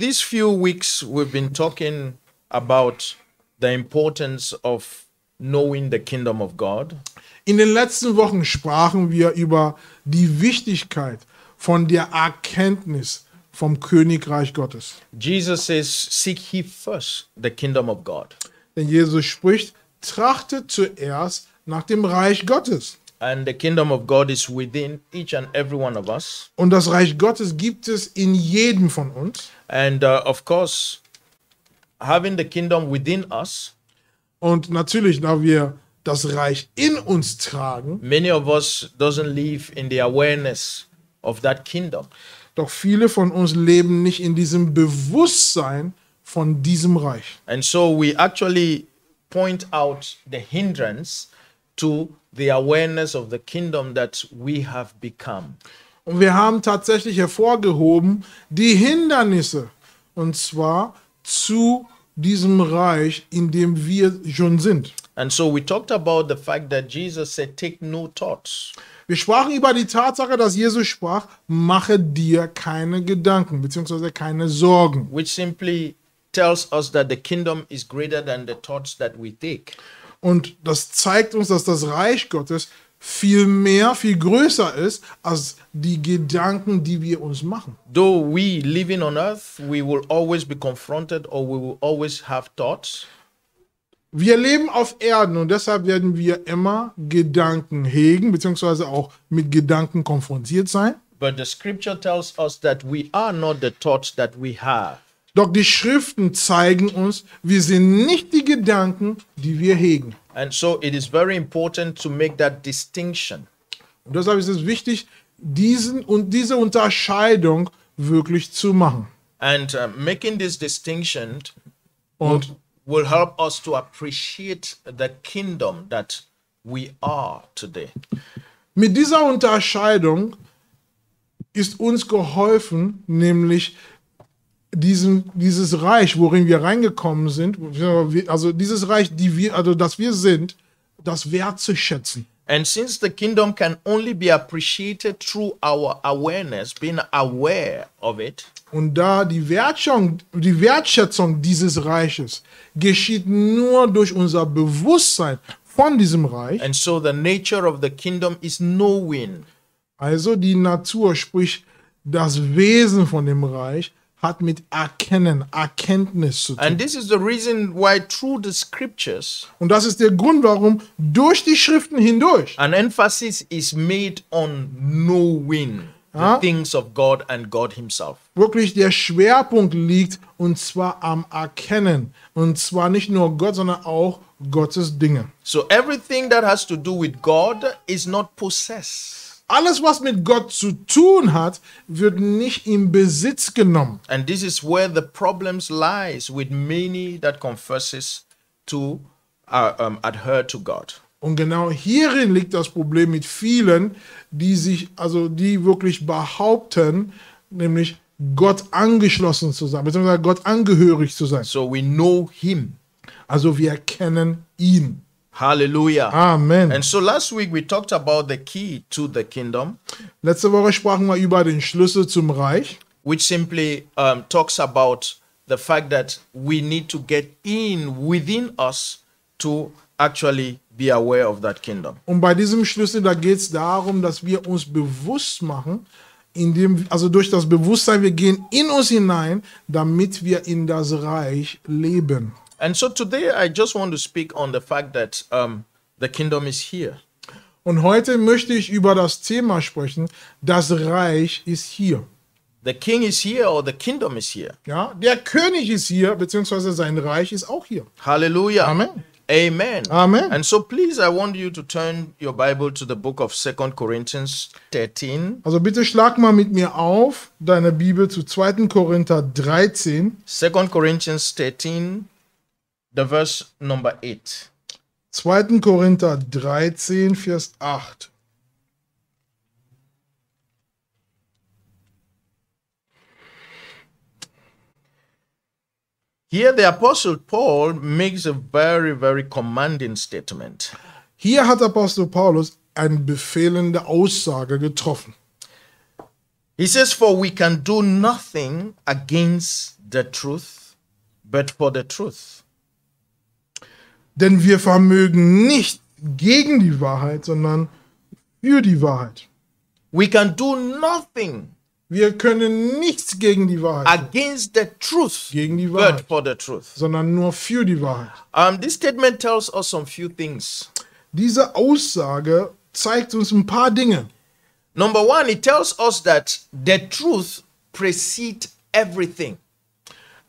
These few weeks, we've been talking about the importance of knowing the kingdom of God. In den letzten Wochen sprachen wir über die Wichtigkeit von der Erkenntnis vom Königreich Gottes. Jesus says, Seek ye first the kingdom of God. Denn Jesus spricht, trachtet zuerst nach dem Reich Gottes. And the kingdom of God is within each and every one of us. Und das Reich Gottes gibt es in jedem von uns. And uh, of course, having the kingdom within us, Und natürlich, da wir das Reich in uns tragen, many of us doesn't live in the awareness of that kingdom. doch viele von uns leben nicht in diesem Bewusstsein von diesem Reich. And so we actually point out the hindrance to the awareness of the kingdom that we have become. Und wir haben tatsächlich hervorgehoben die Hindernisse, und zwar zu diesem Reich, in dem wir schon sind. And so we talked about the fact that Jesus said, Take no thoughts. Wir sprachen über die Tatsache, dass Jesus sprach, mache dir keine Gedanken bzw. keine Sorgen. which simply tells us that the kingdom is greater than the thoughts that we take. Und das zeigt uns, dass das Reich Gottes viel mehr, viel größer ist als die Gedanken, die wir uns machen. Though we living on earth, we will always be confronted or we will always have thoughts. Wir leben auf Erden und deshalb werden wir immer Gedanken hegen, beziehungsweise auch mit Gedanken konfrontiert sein. But the scripture tells us that we are not the thoughts that we have. Doch die Schriften zeigen uns, wir sind nicht die Gedanken, die wir hegen. And so it is very important to make that distinction. Und deshalb ist es wichtig, diesen und diese Unterscheidung wirklich zu machen. And uh, making this distinction Und will help us to appreciate the kingdom that we are today. mit dieser Unterscheidung ist uns geholfen, nämlich diesen, dieses Reich, worin wir reingekommen sind, also dieses Reich, die wir, also das wir sind, das wertzuschätzen. And since the kingdom can only be appreciated through our awareness, being aware of it, Und da die Wertschätzung, die Wertschätzung dieses Reiches geschieht nur durch unser Bewusstsein von diesem Reich, and so the nature of the kingdom is knowing. also die Natur, sprich das Wesen von dem Reich, hat mit Erkennen, Erkenntnis zu tun. And this is the reason why through the scriptures, Und das ist der Grund, warum durch die Schriften hindurch an emphasis is made on knowing the things of God and God Himself. wirklich der Schwerpunkt liegt, und zwar am Erkennen. Und zwar nicht nur Gott, sondern auch Gottes Dinge. So everything that has to do with God is not possessed. Alles, was mit Gott zu tun hat, wird nicht in Besitz genommen. And this is where the problems lies with many that confesses to uh, um, adhere to God. Und genau hierin liegt das Problem mit vielen, die sich, also die wirklich behaupten, nämlich Gott angeschlossen zu sein, beziehungsweise Gott angehörig zu sein. So we know Him. Also wir kennen ihn. Hallelujah. Amen. And so last week we talked about the key to the kingdom, Letzte Woche sprachen wir über den Schlüssel zum Reich. which simply um, talks about the fact that we need to get in within us to actually be aware of that kingdom. Und bei diesem Schlüssel, da geht es darum, dass wir uns bewusst machen, indem, also durch das Bewusstsein, wir gehen in uns hinein, damit wir in das Reich leben. And so today I just want to speak on the fact that um, the kingdom is here. Und heute möchte ich über das Thema sprechen, das Reich ist hier. The king is here or the kingdom is here. Ja, der König ist hier, beziehungsweise sein Reich ist auch hier. Hallelujah. Amen. Amen. Amen. And so please I want you to turn your Bible to the book of Second Corinthians 13. Also bitte schlag mal mit mir auf deine Bibel zu 2. Korinther 13. 2 Corinthians 13, the verse number 8. 2. Korinther 13, Vers 8. Here the apostle Paul makes a very, very commanding statement. Hier hat Apostel Paulus eine befehlende Aussage getroffen. He says, For we can do nothing against the truth, but for the truth. Denn wir vermögen nicht gegen die Wahrheit, sondern für die Wahrheit. We can do nothing Wir können nichts gegen die Wahrheit, against the truth, Gegen die but Wahrheit. for the truth. sondern nur für die Wahrheit. Um, this statement tells us some few things. Diese Aussage zeigt uns ein paar Dinge. Number one, it tells us that the truth precedes everything.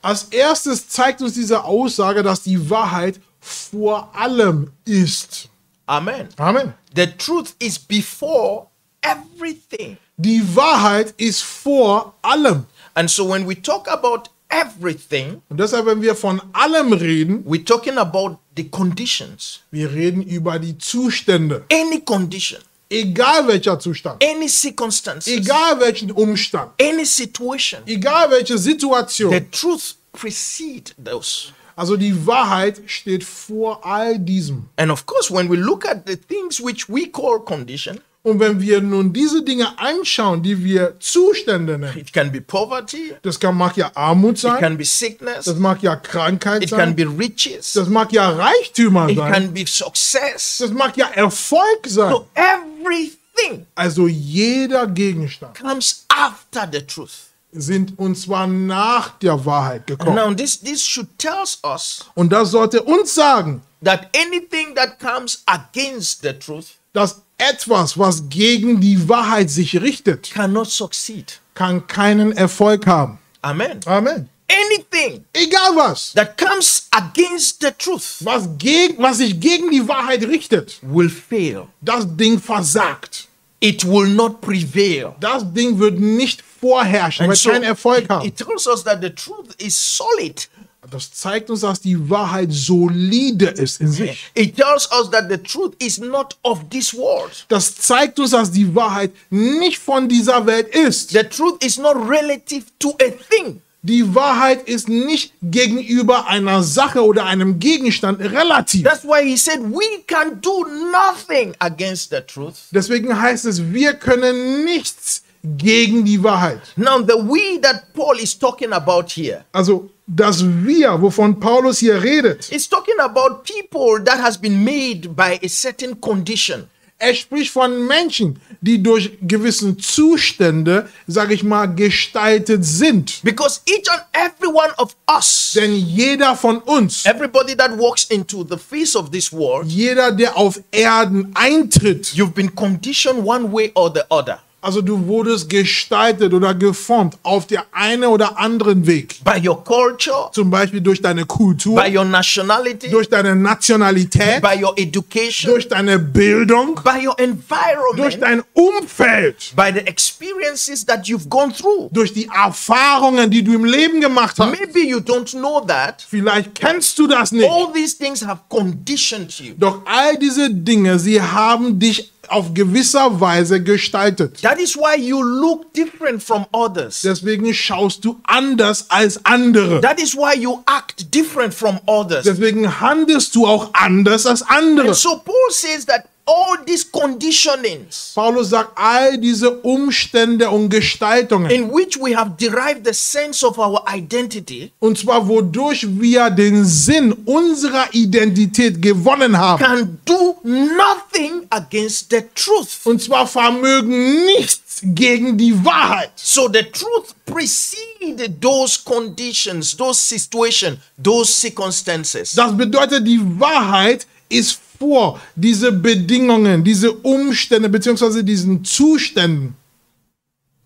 Als erstes zeigt uns diese Aussage, dass die Wahrheit vor allem ist. Amen. Amen. The truth is before everything. Die Wahrheit ist vor allem. And so when we talk about everything, Und deshalb, wenn wir von allem reden, we're talking about the conditions. wir reden über die Zustände. Any condition, Egal welcher Zustand, any circumstances, egal welchen Umstand, any situation, egal welche Situation. the truth precedes those. Also die Wahrheit steht vor all diesem. And of course, when we look at the things which we call condition, Und wenn wir nun diese Dinge anschauen, die wir Zustände nennen, it can be poverty, das kann, mag ja Armut it sein, can be sickness, das mag ja Krankheit it can sein, be riches, das mag ja Reichtümer it sein, can be success. das mag ja Erfolg sein. So everything Also jeder Gegenstand comes after the truth. Sind und zwar nach der Wahrheit gekommen. Now, this, this should tell us Und das sollte uns sagen, that anything that comes against the truth dass etwas, was gegen die Wahrheit sich richtet, cannot succeed. kann keinen Erfolg haben. Amen. Amen. Anything Egal was, that comes against the truth was, gegen, was sich gegen die Wahrheit richtet, will fail. das Ding versagt. It will not prevail. Das Ding wird nicht vorherrschen, wird keinen Erfolg it, haben. it tells us that the truth is solid. Das zeigt uns, dass die Wahrheit solide ist in sich. It tells us that the truth is not of this world. Das zeigt uns, dass die Wahrheit nicht von dieser Welt ist. The truth is not relative to a thing. Die Wahrheit ist nicht gegenüber einer Sache oder einem Gegenstand relativ. That's why he said we can do nothing against the truth. Deswegen heißt es, wir können nichts gegen die Wahrheit. Now, the we that Paul is talking about here Also das Wir, wovon Paulus hier redet, is talking about people that has been made by a certain condition. er spricht von Menschen, die durch gewissen Zustände, sage ich mal, gestaltet sind. Because each and every one of us, Denn jeder von uns, everybody that walks into the face of this world, jeder, der auf Erden eintritt, you've been conditioned one way or the other also du wurdest gestaltet oder geformt auf der einen oder anderen Weg. by your culture, Zum Beispiel durch deine Kultur, by your nationality, durch deine Nationalität, by your education, durch deine Bildung, by your durch environment, dein Umfeld, by the experiences that you've gone through. durch die Erfahrungen, die du im Leben gemacht hast. Maybe you don't know that. Vielleicht kennst du das nicht. All these things have conditioned you. Doch all diese Dinge, sie haben dich auf gewisser Weise gestaltet. That is why you look different from others. Deswegen schaust du anders als andere. That is why you act different from others. Deswegen handelst du auch anders als andere. And so Paul says that all these conditionings Paulus sagt, all diese Umstände und Gestaltungen, in which we have derived the sense of our identity und zwar wodurch wir den Sinn unserer Identität gewonnen haben, can do nothing against the truth. und zwar vermögen nichts gegen die Wahrheit. So the truth preceded those conditions, those situations, those circumstances. Das bedeutet, die Wahrheit ist vor diese Bedingungen, diese Umstände beziehungsweise diesen Zuständen.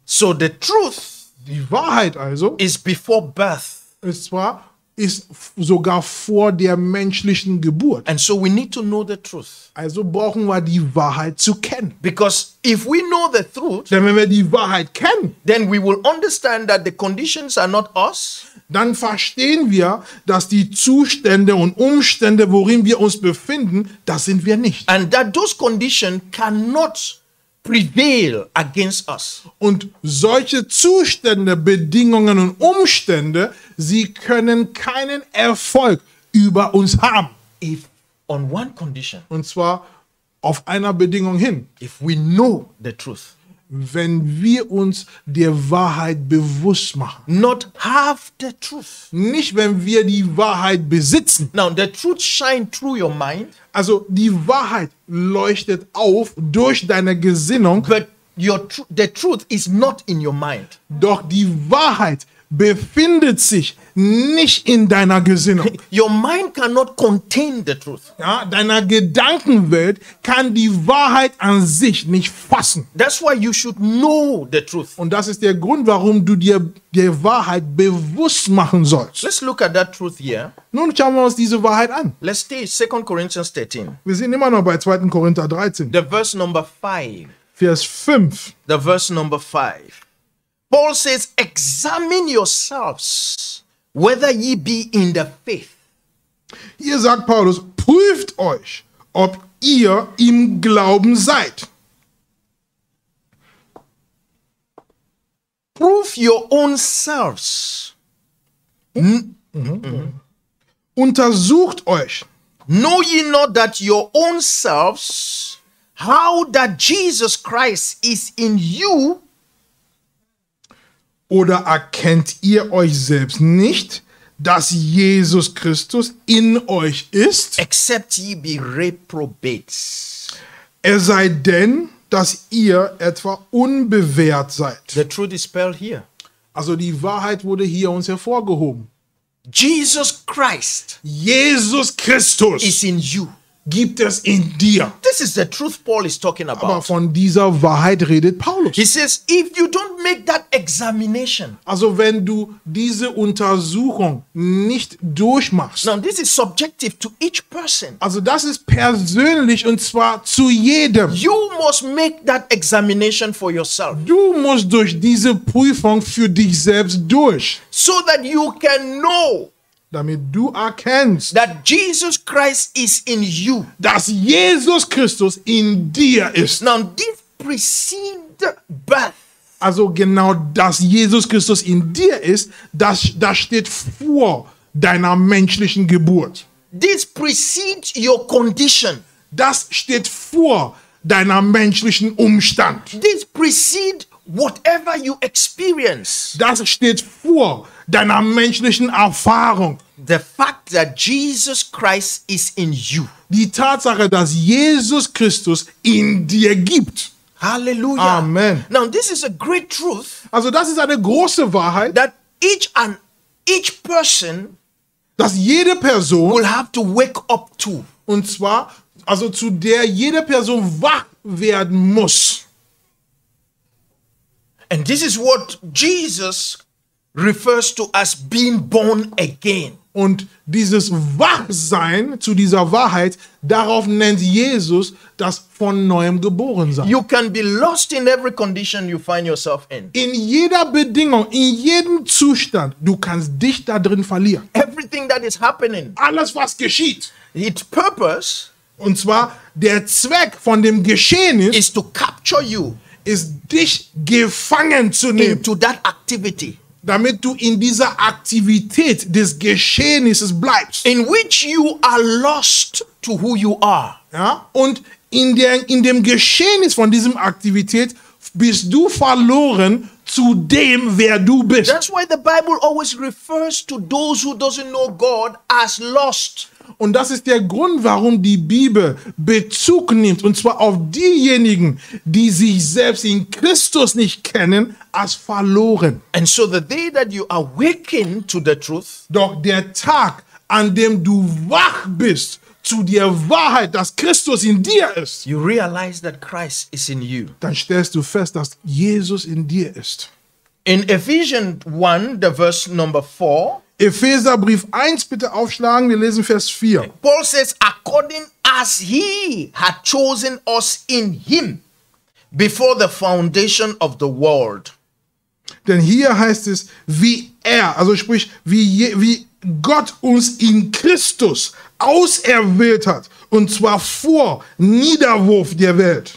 So the truth Die Wahrheit also is before birth. ist zwar ist sogar vor der menschlichen Geburt. And so we need to know the truth. Also brauchen wir die Wahrheit zu kennen. Because if we know the truth, Denn wenn wir die Wahrheit kennen, then we will understand that the conditions are not us, dann verstehen wir, dass die Zustände und Umstände, worin wir uns befinden, das sind wir nicht. and that those conditions cannot prevail against us. Und solche Zustände, Bedingungen und Umstände, sie können keinen Erfolg über uns haben. If on one condition, Und zwar auf einer Bedingung hin. if we know the truth, wenn wir uns der Wahrheit bewusst machen. not have the truth. Nicht, wenn wir die Wahrheit besitzen. Now, the truth shine through your mind, Also die Wahrheit leuchtet auf durch deine Gesinnung, but your tru- the truth is not in your mind. doch die Wahrheit befindet sich nicht in deiner Gesinnung. Your mind cannot contain the truth. Ja, deiner Gedankenwelt kann die Wahrheit an sich nicht fassen. That's why you should know the truth. Und das ist der Grund, warum du dir der Wahrheit bewusst machen sollst. Let's look at that truth here. Nun schauen wir uns diese Wahrheit an. Let's stay 2 Corinthians 13, Wir sind immer noch bei 2. Korinther 13, the verse number 5. Vers 5. The verse number 5. Paul says, Examine yourselves whether ye be in the faith. Hier sagt Paulus, prüft euch, ob ihr im Glauben seid. Prove your own selves. Hm? Mhm. Mhm. Untersucht euch. Know ye not that your own selves, how that Jesus Christ is in you, Oder erkennt ihr euch selbst nicht, dass Jesus Christus in euch ist? except ye be reprobates? Es sei denn, dass ihr etwa unbewährt seid. The truth is spelled here. Also die Wahrheit wurde hier uns hervorgehoben. Jesus Christ Jesus Christus is in you. Gibt es in dir. This is the truth Paul is talking Aber about. von dieser Wahrheit redet Paulus. He says, if you don't make that examination, Also wenn du diese Untersuchung nicht durchmachst, now this is subjective to each person. also das ist persönlich und zwar zu jedem. You must make that examination for yourself Du musst durch diese Prüfung für dich selbst durch, so that you can know damit du erkennst, that Jesus Christ is in you. dass Jesus Christus in dir ist. Now, this precede birth. Also genau, dass Jesus Christus in dir ist, das, das steht vor deiner menschlichen Geburt. This precedes your condition. Das steht vor deiner menschlichen Umstand. This precedes whatever you experience. Das steht vor deiner menschlichen Erfahrung. The fact that Jesus Christ is in you. Die Tatsache, dass Jesus Christus in dir gibt. Hallelujah. Amen. Now, this is a great truth Also das ist eine große Wahrheit, that each and each person dass jede Person, will have to wake up to. und zwar, also zu der jede Person wach werden muss. And this is what Jesus refers to as being born again. Und dieses Wachsein zu dieser Wahrheit, darauf nennt Jesus das von neuem geboren sein. You can be lost in every condition you find yourself in. In jeder Bedingung, in jedem Zustand, du kannst dich da drin verlieren. Everything that is happening, Alles, was geschieht. its purpose Und zwar der Zweck von dem Geschehen ist, is to capture you ist dich gefangen zu nehmen, into that activity damit du in dieser Aktivität des Geschehnisses bleibst. in which you are lost to who you are. Ja? Und in, der, in dem Geschehnis von diesem Aktivität bist du verloren zu dem, wer du bist. That's why the Bible always refers to those who doesn't know God as lost. Und das ist der Grund, warum die Bibel Bezug nimmt, und zwar auf diejenigen, die sich selbst in Christus nicht kennen, als verloren. And so the day that you awaken to the truth, Doch der Tag, an dem du wach bist zu der Wahrheit, dass Christus in dir ist, you realize that Christ is in you. dann stellst du fest, dass Jesus in dir ist. In Ephesians 1, the verse number 4, Epheserbrief 1 bitte aufschlagen, wir lesen Vers 4. Paul says, according as he had chosen us in him before the foundation of the world. Denn hier heißt es, wie er, also sprich, wie, je, wie Gott uns in Christus auserwählt hat, und zwar vor Niederwurf der Welt,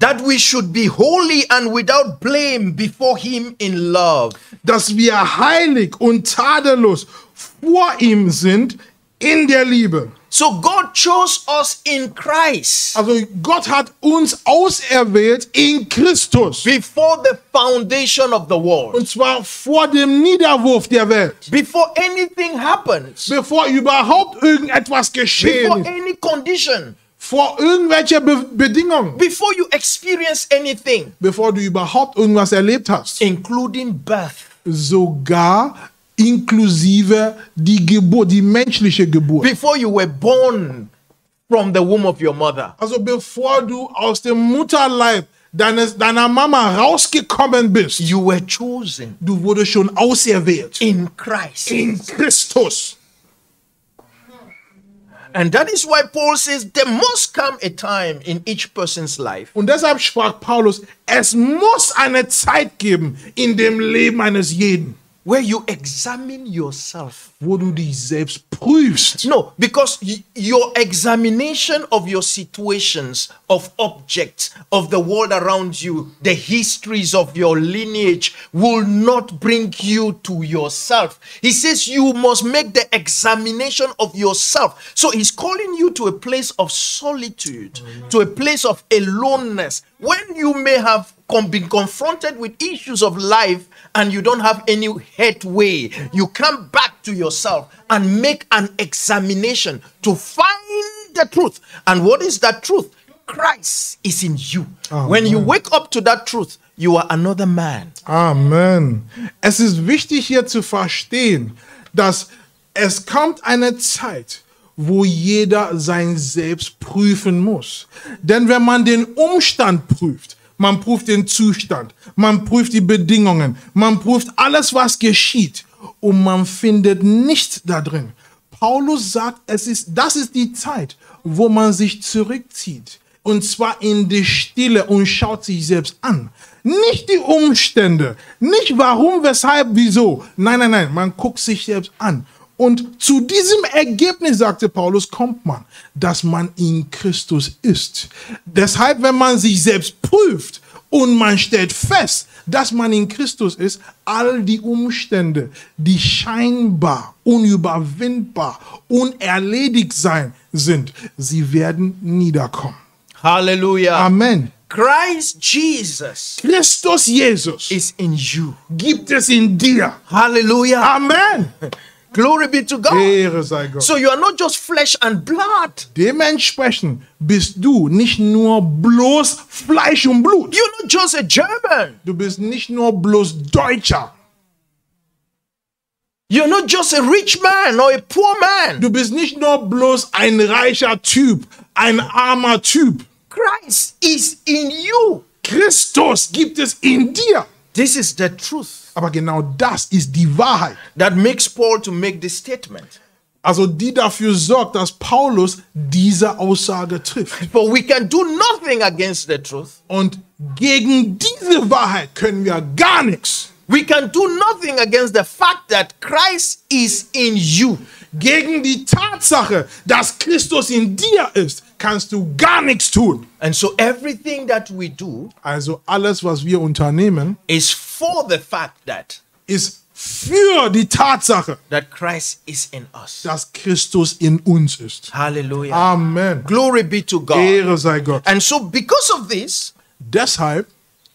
That we should be holy and without blame before him in love. dass wir heilig und tadellos vor ihm sind in der Liebe. So God chose us in Christ Also Gott hat uns auserwählt in Christus. before the foundation of the world. Und zwar vor dem Niederwurf der Welt. Before anything happens, Bevor überhaupt irgendetwas geschehen before any condition, Vor irgendwelcher Be Bedingungen. before you experience anything, Bevor du überhaupt irgendwas erlebt hast. including birth. Sogar inklusive die Geburt, die menschliche Geburt. before you were born from the womb of your mother. Also bevor du aus dem Mutterleib deines, deiner Mama rausgekommen bist, You were chosen du wurdest schon auserwählt. in Christ. In Christus. And that is why Paul says there must come a time in each person's life. Und deshalb sprach Paulus, es muss eine Zeit geben in dem Leben eines jeden, where you examine yourself. wo du dich selbst prüfst. No, because your examination of your situations, of objects, of the world around you, the histories of your lineage will not bring you to yourself. He says you must make the examination of yourself. So he's calling you to a place of solitude, to a place of aloneness, when you may have been confronted with issues of life and you don't have any headway. You come back to yourself and make an examination to find the truth. And what is that truth? Christ is in you. When you wake up to that truth, you are another man. Amen. Es ist wichtig hier zu verstehen, dass es kommt eine Zeit, wo jeder sein Selbst prüfen muss. Denn wenn man den Umstand prüft, man prüft den Zustand, man prüft die Bedingungen, man prüft alles, was geschieht und man findet nichts da drin. Paulus sagt, es ist, das ist die Zeit, wo man sich zurückzieht. Und zwar in die Stille und schaut sich selbst an. Nicht die Umstände, nicht warum, weshalb, wieso. Nein, nein, nein, man guckt sich selbst an. Und zu diesem Ergebnis, sagte Paulus, kommt man, dass man in Christus ist. Deshalb, wenn man sich selbst prüft und man stellt fest, dass man in Christus ist, all die Umstände, die scheinbar unüberwindbar, unerledigt sein sind, sie werden niederkommen. Hallelujah. Amen. Christ Jesus Christus Jesus is in you. gibt es in dir. Hallelujah. Amen. Glory be to God. Ehre sei Gott. So you are not just flesh and blood. Dementsprechend bist du nicht nur bloß Fleisch und Blut. You're not just a German. Du bist nicht nur bloß Deutscher. You're not just a rich man or a poor man. Du bist nicht nur bloß ein reicher Typ, ein armer Typ. Christ is in you. Christus gibt es in dir. This is the truth Aber genau das ist die Wahrheit. that makes Paul to make this statement. Also die dafür sorgt, dass Paulus diese Aussage trifft. But we can do nothing against the truth. Und gegen diese Wahrheit können wir gar nichts. We can do nothing against the fact that Christ is in you. Gegen die Tatsache, dass Christus in dir ist, kannst du gar nichts tun. And so everything that we do Also alles, was wir unternehmen, is for the fact that ist für die Tatsache, that Christ is in us. dass Christus in uns ist. Hallelujah. Amen. Glory be to God. Ehre sei Gott. And so because of this, Deshalb,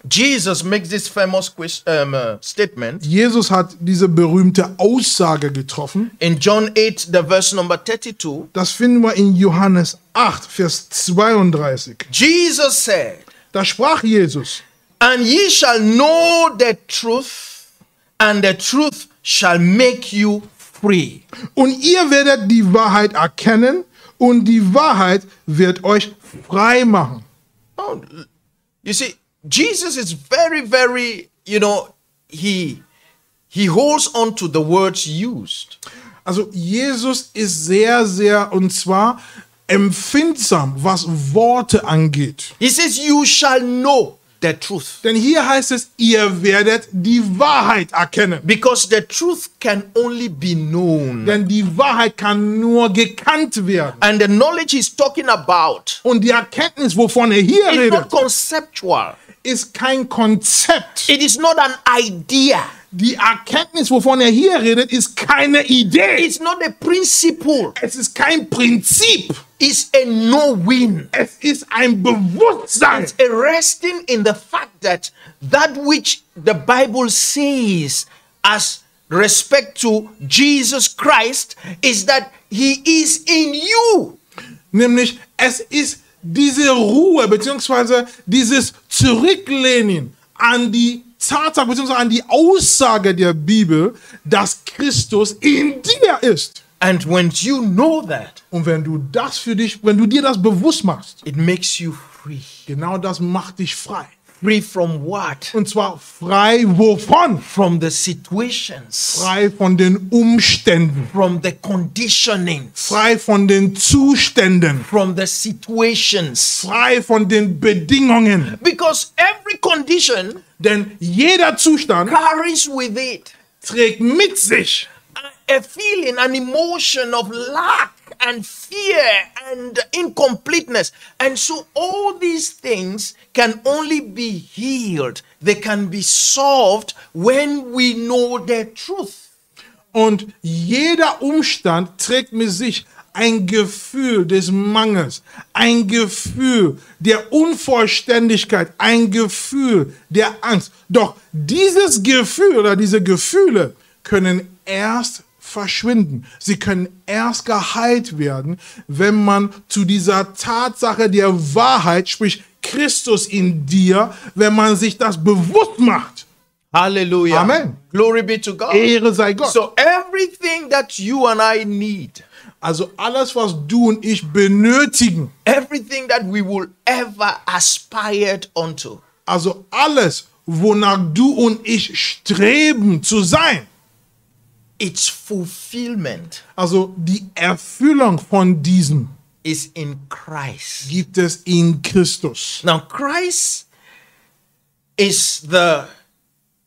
Jesus makes this famous um, uh, statement Jesus hat diese berühmte Aussage getroffen. in John 8, the verse number 32. Das finden wir in Johannes 8, Vers 32. Jesus said, Da sprach Jesus, And ye shall know the truth, and the truth shall make you free. und ihr werdet die Wahrheit erkennen und die Wahrheit wird euch frei machen. Oh, you see, Jesus is very, very, you know, he he holds on to the words used. Also Jesus ist sehr, sehr und zwar empfindsam, was Worte angeht. He says, You shall know the truth. Denn hier heißt es, ihr werdet die Wahrheit erkennen. Because the truth can only be known. Denn die Wahrheit kann nur gekannt werden. And the knowledge he's talking about Und die Erkenntnis, wovon er hier is not redet, conceptual. ist kein Konzept. It is not an idea. Die Erkenntnis, wovon er hier redet, ist keine Idee. It's not a principle. Es ist kein Prinzip. It's a no-win. Es ist ein Bewusstsein. It's a resting in the fact that that which the Bible says as respect to Jesus Christ is that he is in you. Nämlich, es ist diese Ruhe beziehungsweise dieses Zurücklehnen an die Tatsache beziehungsweise an die Aussage der Bibel, dass Christus in dir ist. And when you know that, Und wenn du das für dich, wenn du dir das bewusst machst, it makes you free. genau das macht dich frei. Free from what? Und zwar frei wovon? From the situations, Frei von den Umständen, from the conditionings, frei von den Zuständen, from the situations. frei von den Bedingungen. Because every condition Denn jeder Zustand carries with it trägt mit sich a feeling, an emotion of lack and fear and incompleteness. And so all these things can only be healed, they can be solved when we know the truth. Und jeder Umstand trägt mit sich ein Gefühl des Mangels, ein Gefühl der Unvollständigkeit, ein Gefühl der Angst. Doch dieses Gefühl oder diese Gefühle können erst verschwinden. Sie können erst geheilt werden, wenn man zu dieser Tatsache der Wahrheit, sprich Christus in dir, wenn man sich das bewusst macht. Hallelujah. Amen. Glory be to God. Ehre sei Gott. So everything that you and I need, Also alles, was du und ich benötigen, everything that we will ever aspired unto, also alles, wonach du und ich streben zu sein, its fulfillment also die Erfüllung von diesem, is in Christ. gibt es in Christus. Now, Christ is the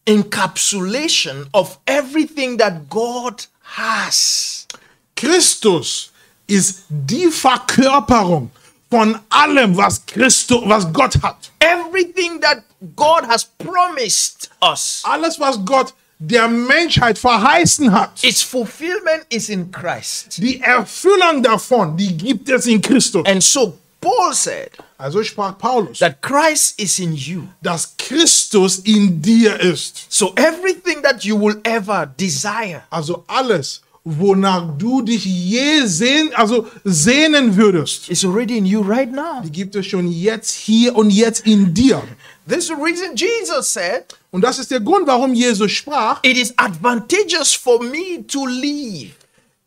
encapsulation of everything that God has. Christus ist die Verkörperung von allem, was Christus, was Gott hat. Everything that God has promised us, Alles, was Gott der Menschheit verheißen hat. its fulfillment is in Christ. Die Erfüllung davon, die gibt es in Christus. And so, Paul said Also sprach Paulus, that Christ is in you. dass Christus in dir ist. So, everything that you will ever desire, Also alles, wonach du dich je sehen, also sehnen würdest, is already in you right now. die gibt es schon jetzt hier und jetzt in dir. This is the reason Jesus said, Und das ist der Grund, warum Jesus sprach, It is advantageous for me to leave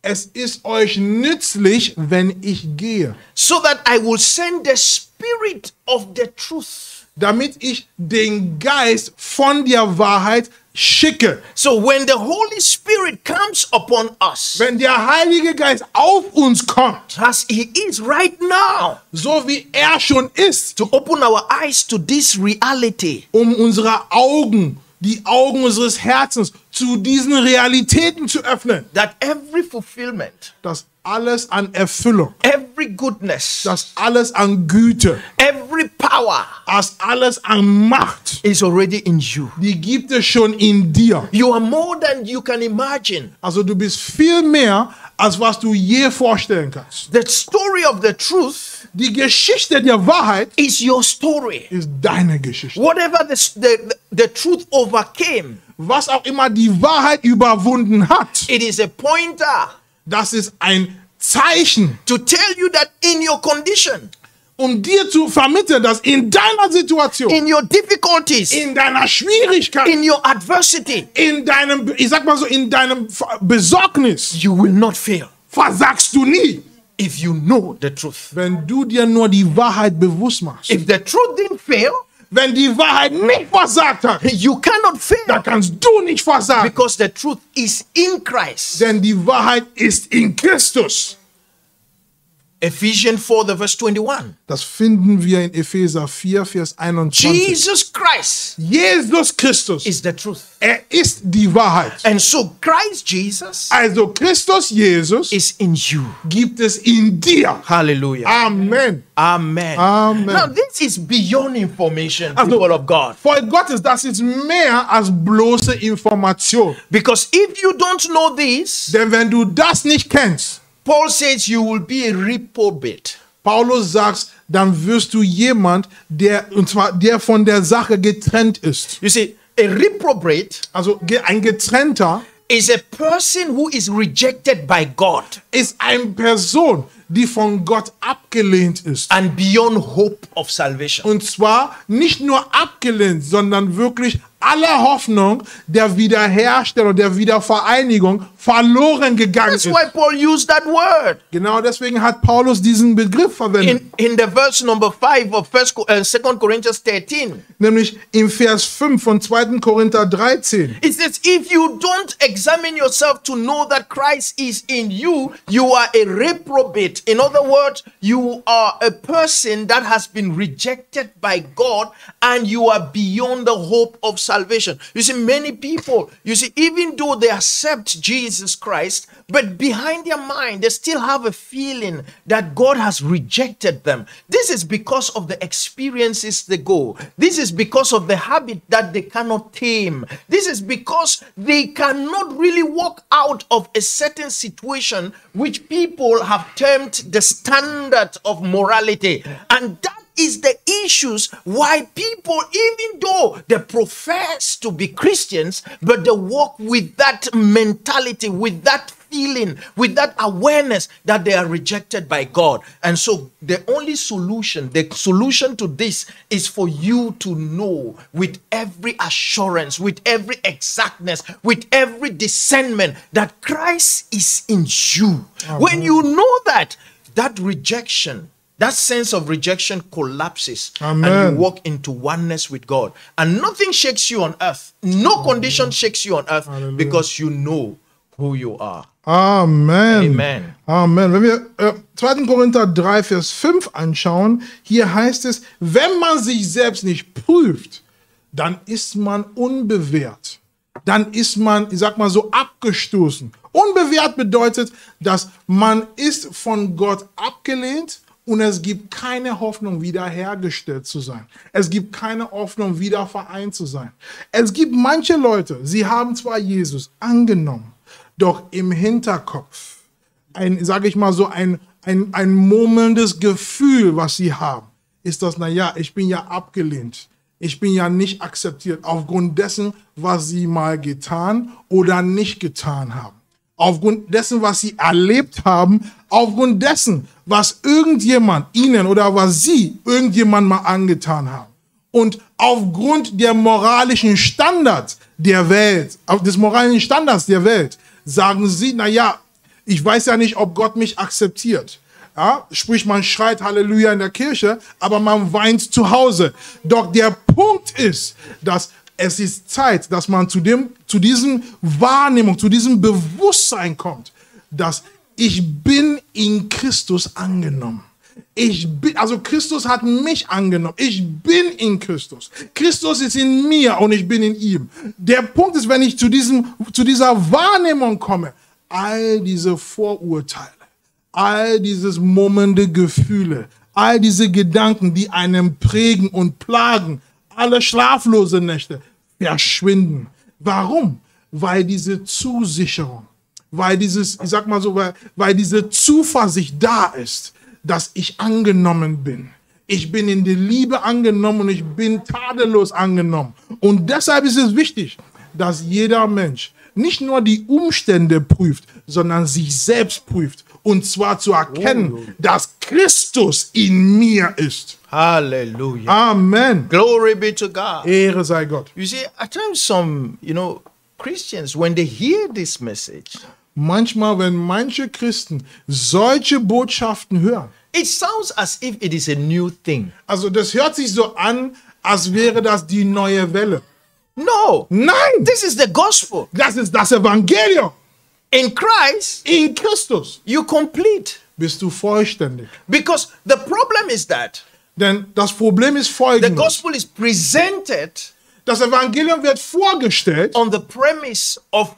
es ist euch nützlich, wenn ich gehe, so that I will send the spirit of the truth. Damit ich den Geist von der Wahrheit schicke. So when the Holy Spirit comes upon us, Wenn der Heilige Geist auf uns kommt, as He is right now, so wie er schon ist, to open our eyes to this reality, um unsere Augen, die Augen unseres Herzens zu diesen Realitäten zu öffnen, that every fulfillment, dass alles an Erfüllung, every goodness, dass alles an Güte, every power dass alles an Macht, is already in you. die gibt es schon in dir. You are more than you can imagine. Also du bist viel mehr, als was du je vorstellen kannst. The story of the truth Die Geschichte der Wahrheit is your story. ist deine Geschichte. Whatever the, the, the truth overcame, Was auch immer die Wahrheit überwunden hat, it is a pointer das ist ein Zeichen, to tell you that in your condition, um dir zu vermitteln, dass in deiner Situation, in your difficulties, in deiner Schwierigkeit, in your adversity, in deinem, ich sag mal so, in deinem Besorgnis you will not fail versagst du nie, if you know the truth. wenn du dir nur die Wahrheit bewusst machst. If the truth didn't fail, Wenn die Wahrheit nicht versagt hat, you cannot dann fail kannst du nicht versagen, because the truth is in Christ. denn die Wahrheit ist in Christus. Ephesians 4, the verse 21. Das finden wir in Epheser 4, Vers 21. Jesus Christ Jesus Christus, is the truth. er ist die Wahrheit. And so Christ Jesus Also Christus Jesus is in you. gibt es in dir. Hallelujah. Amen. Amen. Amen. Now, this is beyond information, Also- people of God. Volk Gottes, das ist mehr als bloße Information. Because if you don't know this, Denn wenn du das nicht kennst, Paul says you will be a reprobate. Paulus sagt, dann wirst du jemand, der, und zwar der von der Sache getrennt ist. You see, a reprobate Also ein Getrennter is a person who is rejected by God ist eine Person, die von Gott abgelehnt ist. and beyond hope of salvation. Und zwar nicht nur abgelehnt, sondern wirklich aller Hoffnung der Wiederherstellung, der Wiedervereinigung verloren gegangen That's ist. why Paul used that word. Genau deswegen hat Paulus diesen Begriff verwendet. In, in the verse number 5 of first, Co- uh, 2 Corinthians 13, nämlich im Vers 5 von 2. Korinther 13. it says, If you don't examine yourself to know that Christ is in you, you are a reprobate. In other words, you are a person that has been rejected by God and you are beyond the hope of salvation. You see, many people, you see, even though they accept Jesus Christ, but behind their mind, they still have a feeling that God has rejected them. This is because of the experiences they go. This is because of the habit that they cannot tame. This is because they cannot really walk out of a certain situation which people have termed the standard of morality. And that is the issues why people, even though they profess to be Christians, but they walk with that mentality, with that feeling, with that awareness that they are rejected by God. And so the only solution, the solution to this is for you to know with every assurance, with every exactness, with every discernment that Christ is in you. When you know that, that rejection, that sense of rejection collapses and Amen. you walk into oneness with God. And nothing shakes you on earth. No condition shakes you on earth because you know who you are. Amen. Amen. Amen. Wenn wir äh, 2. Korinther 3, Vers 5 anschauen, hier heißt es, wenn man sich selbst nicht prüft, dann ist man unbewehrt. Dann ist man, ich sag mal so, abgestoßen. Unbewehrt bedeutet, dass man ist von Gott abgelehnt und es gibt keine Hoffnung, wiederhergestellt zu sein. Es gibt keine Hoffnung, wieder vereint zu sein. Es gibt manche Leute, sie haben zwar Jesus angenommen, doch im Hinterkopf ein, sage ich mal so, ein, ein, ein murmelndes Gefühl, was sie haben, ist das, naja, ich bin ja abgelehnt. Ich bin ja nicht akzeptiert aufgrund dessen, was sie mal getan oder nicht getan haben. Aufgrund dessen, was sie erlebt haben, aufgrund dessen, was irgendjemand ihnen oder was sie irgendjemand mal angetan haben. Und aufgrund der moralischen Standards der Welt, des moralischen Standards der Welt, sagen sie, naja, ich weiß ja nicht, ob Gott mich akzeptiert. Ja, sprich, man schreit Halleluja in der Kirche, aber man weint zu Hause. Doch der Punkt ist, dass es ist Zeit, dass man zu, dem, zu diesem Wahrnehmung, zu diesem Bewusstsein kommt, dass ich bin in Christus angenommen. Ich bin, also Christus hat mich angenommen. Ich bin in Christus. Christus ist in mir und ich bin in ihm. Der Punkt ist, wenn ich zu, diesem, zu dieser Wahrnehmung komme, all diese Vorurteile, all dieses murmelnde Gefühle, all diese Gedanken, die einen prägen und plagen, alle schlaflose Nächte verschwinden. Warum? Weil diese Zusicherung, weil dieses, ich sag mal so, weil, weil diese Zuversicht da ist, dass ich angenommen bin. Ich bin in der Liebe angenommen und ich bin tadellos angenommen. Und deshalb ist es wichtig, dass jeder Mensch nicht nur die Umstände prüft, sondern sich selbst prüft. Und zwar zu erkennen, dass Christus in mir ist. Hallelujah. Amen. Glory be to God. Ehre sei Gott. You see, at times some, you know, Christians, when they hear this message, Manchmal, wenn manche Christen solche Botschaften hören, it sounds as if it is a new thing. also das hört sich so an, als wäre das die neue Welle. No, Nein, this is the gospel. das ist das Evangelium In Christ, in Christus. you complete. bist du vollständig. Because the problem is that Denn das Problem ist the gospel is presented Das Evangelium wird vorgestellt on the premise of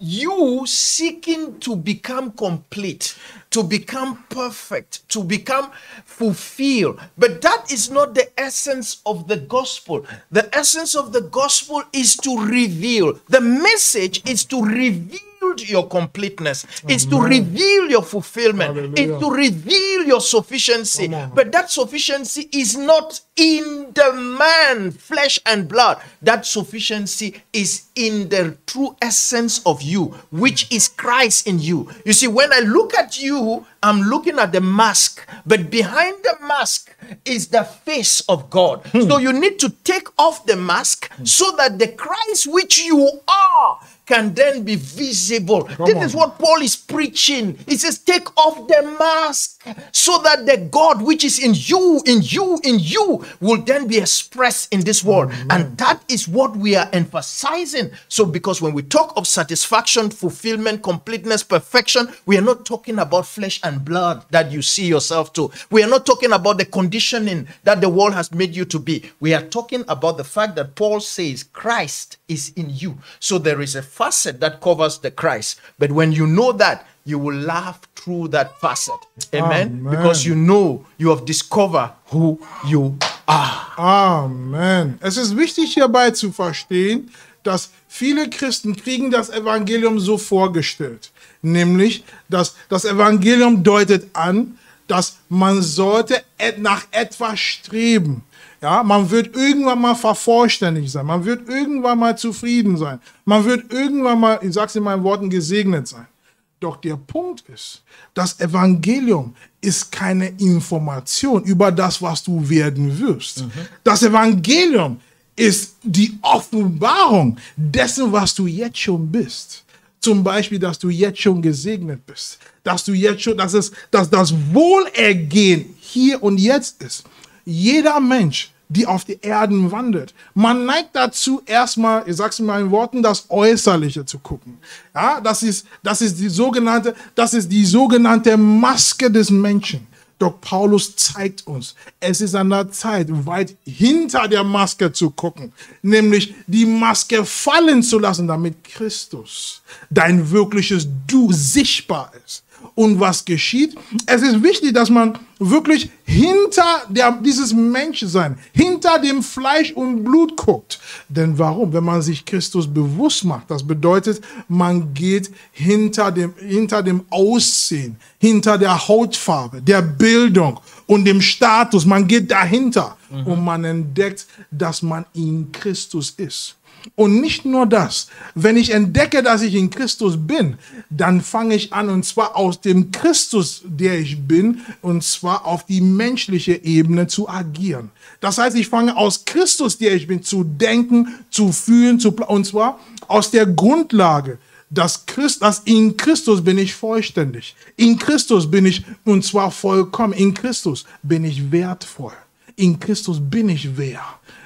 you seeking to become complete, to become perfect, to become fulfilled. But that is not the essence of the gospel. The essence of the gospel is to reveal. The message is to reveal your completeness. It's to reveal your fulfillment. It's to reveal your sufficiency. Come on. But that sufficiency is not in the man, flesh and blood. That sufficiency is in the true essence of you, which is Christ in you. You see, when I look at you, I'm looking at the mask, but behind the mask is the face of God. Hmm. So you need to take off the mask so that the Christ which you are can then be visible. this is what Paul is preaching. He says, Take off the mask so that the God which is in you, in you, in you will then be expressed in this world. And that is what we are emphasizing. So, because when we talk of satisfaction, fulfillment, completeness, perfection, we are not talking about flesh and blood that you see yourself to. We are not talking about the conditioning that the world has made you to be. We are talking about the fact that Paul says Christ is in you. So there is a facet that covers the Christ. But when you know that, you will laugh through that facet. Amen. Amen. Because you know you have discovered who you are. Amen. Es ist wichtig hierbei zu verstehen, dass viele Christen kriegen das Evangelium so vorgestellt. Nämlich, dass das Evangelium deutet an, dass man sollte nach etwas streben. Ja, man wird irgendwann mal vervollständigt sein. Man wird irgendwann mal zufrieden sein. Man wird irgendwann mal, ich sag's in meinen Worten, gesegnet sein. Doch der Punkt ist, das Evangelium ist keine Information über das, was du werden wirst. Das Evangelium ist die Offenbarung dessen, was du jetzt schon bist. Zum Beispiel, dass du jetzt schon gesegnet bist. Dass du jetzt schon, dass es, dass das Wohlergehen hier und jetzt ist. Jeder Mensch, die auf die Erden wandelt. Man neigt dazu, erstmal, ich sag's in meinen Worten, das Äußerliche zu gucken. Ja, das ist, das ist die sogenannte, das ist die sogenannte Maske des Menschen. Doch Paulus zeigt uns, es ist an der Zeit, weit hinter der Maske zu gucken, nämlich die Maske fallen zu lassen, damit Christus, dein wirkliches Du, sichtbar ist. Und was geschieht? Es ist wichtig, dass man wirklich hinter der, dieses Menschsein, hinter dem Fleisch und Blut guckt. Denn warum? Wenn man sich Christus bewusst macht, das bedeutet, man geht hinter dem, hinter dem Aussehen, hinter der Hautfarbe, der Bildung und dem Status. Man geht dahinter und man entdeckt, dass man in Christus ist. Und nicht nur das. Wenn ich entdecke, dass ich in Christus bin, dann fange ich an, und zwar aus dem Christus, der ich bin, und zwar auf die menschliche Ebene zu agieren. Das heißt, ich fange aus Christus, der ich bin, zu denken, zu fühlen, zu, und zwar aus der Grundlage, dass, Christ, dass in Christus bin ich vollständig. In Christus bin ich, und zwar vollkommen. In Christus bin ich wertvoll. In Christus bin ich wer.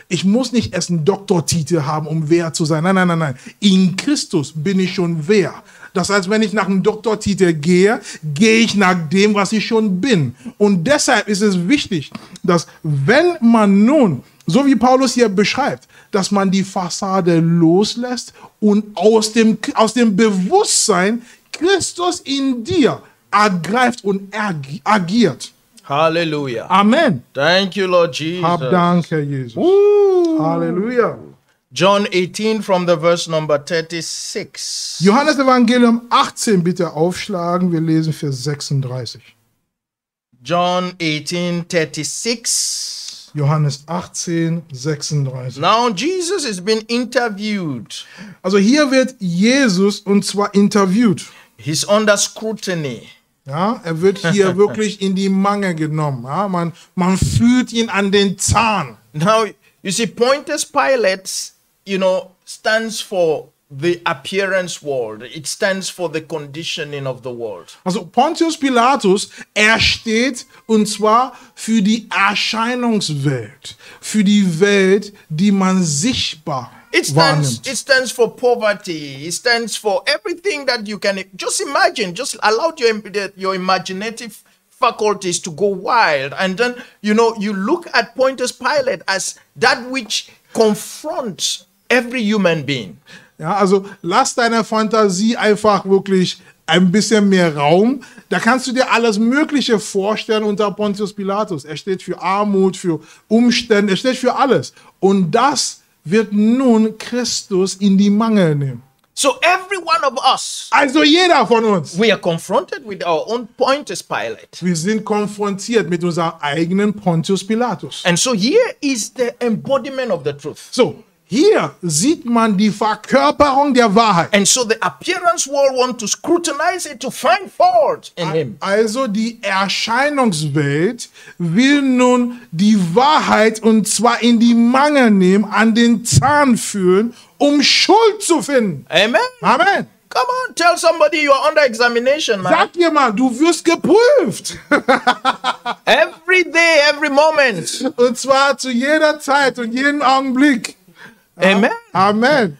Ich muss nicht erst einen Doktortitel haben, um wer zu sein. Nein, nein, nein, nein. In Christus bin ich schon wer. Das heißt, wenn ich nach einem Doktortitel gehe, gehe ich nach dem, was ich schon bin. Und deshalb ist es wichtig, dass wenn man nun, so wie Paulus hier beschreibt, dass man die Fassade loslässt und aus dem, aus dem Bewusstsein Christus in dir ergreift und agi- agiert. Hallelujah. Amen. Thank you, Lord Jesus. Hab Dank, Herr Jesus. Halleluja. John 18 from the verse number 36. Johannes Evangelium 18 bitte aufschlagen. Wir lesen Vers 36. John 18 36. Johannes 18, 36. Now Jesus is being interviewed. Also hier wird Jesus und zwar interviewt. He's under scrutiny. Ja, er wird hier wirklich in die Mangel genommen. Ja, man, man fühlt ihn an den Zahn. Now, you see, Pontius Pilate, you know, stands for the appearance world. It stands for the conditioning of the world. Also Pontius Pilatus, er steht und zwar für die Erscheinungswelt, für die Welt, die man sichtbar It stands, it stands for poverty. It stands for everything that you can just imagine. Just allow your, your imaginative faculties to go wild. And then, you know, you look at Pontius Pilate as that which confronts every human being. Ja, also lass deiner Fantasie einfach wirklich ein bisschen mehr Raum. Da kannst du dir alles Mögliche vorstellen unter Pontius Pilatus. Er steht für Armut, für Umstände, er steht für alles. Und das wird nun Christus in die Mangel nehmen. So every one of us, Also jeder von uns. we are confronted with our own Pontius Pilate. Wir sind konfrontiert mit unserem eigenen Pontius Pilatus. And so here is the embodiment of the truth. So, hier sieht man die Verkörperung der Wahrheit. And so the appearance world want to scrutinize it to find fault in him. Also die Erscheinungswelt will nun die Wahrheit und zwar in die Mangel nehmen, an den Zahn führen, um Schuld zu finden. Amen. Amen. Come on, tell somebody you are under examination, man. Sag mal, du wirst geprüft. Every day, every moment. Und zwar zu jeder Zeit und jedem Augenblick. Uh-huh. Amen. Amen.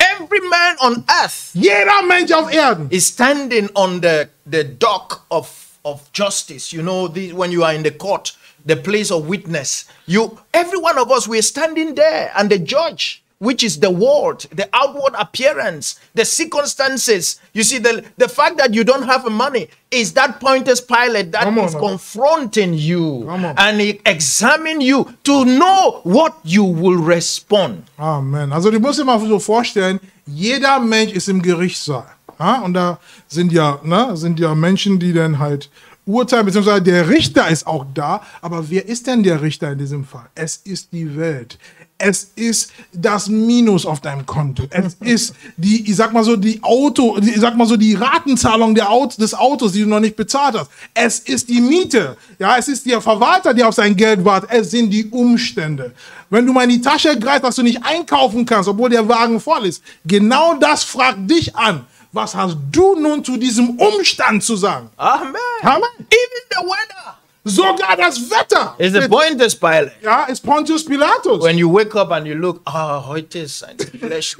Every man on earth Jeder Mensch auf Erden is standing on the, the dock of, of justice. You know, the, when you are in the court, the place of witness. You, every one of us, we're standing there, and the judge, which is the world, the outward appearance, the circumstances. You see, the, the fact that you don't have money is that Pontius Pilate that on is confronting you and he examine you to know what you will respond. Amen. Also du musst dir mal so vorstellen, jeder Mensch ist im Gerichtssaal. Ja? Und da sind ja, ne, sind ja Menschen, die dann halt urteilen, beziehungsweise der Richter ist auch da. Aber wer ist denn der Richter in diesem Fall? Es ist die Welt. Es ist das Minus auf deinem Konto. Es ist die, ich sag mal so, die Auto, ich sag mal so, die Ratenzahlung der Auto, des Autos, die du noch nicht bezahlt hast. Es ist die Miete. Ja, es ist der Verwalter, der auf sein Geld wartet. Es sind die Umstände. Wenn du mal in die Tasche greifst, dass du nicht einkaufen kannst, obwohl der Wagen voll ist. Genau das fragt dich an. Was hast du nun zu diesem Umstand zu sagen? Amen. Amen. Even the weather Sogar das Wetter is the Pontius Pilate. ja, ist Pontius Pilatus. When you wake up and you look, ah, heute ist ein Fleisch.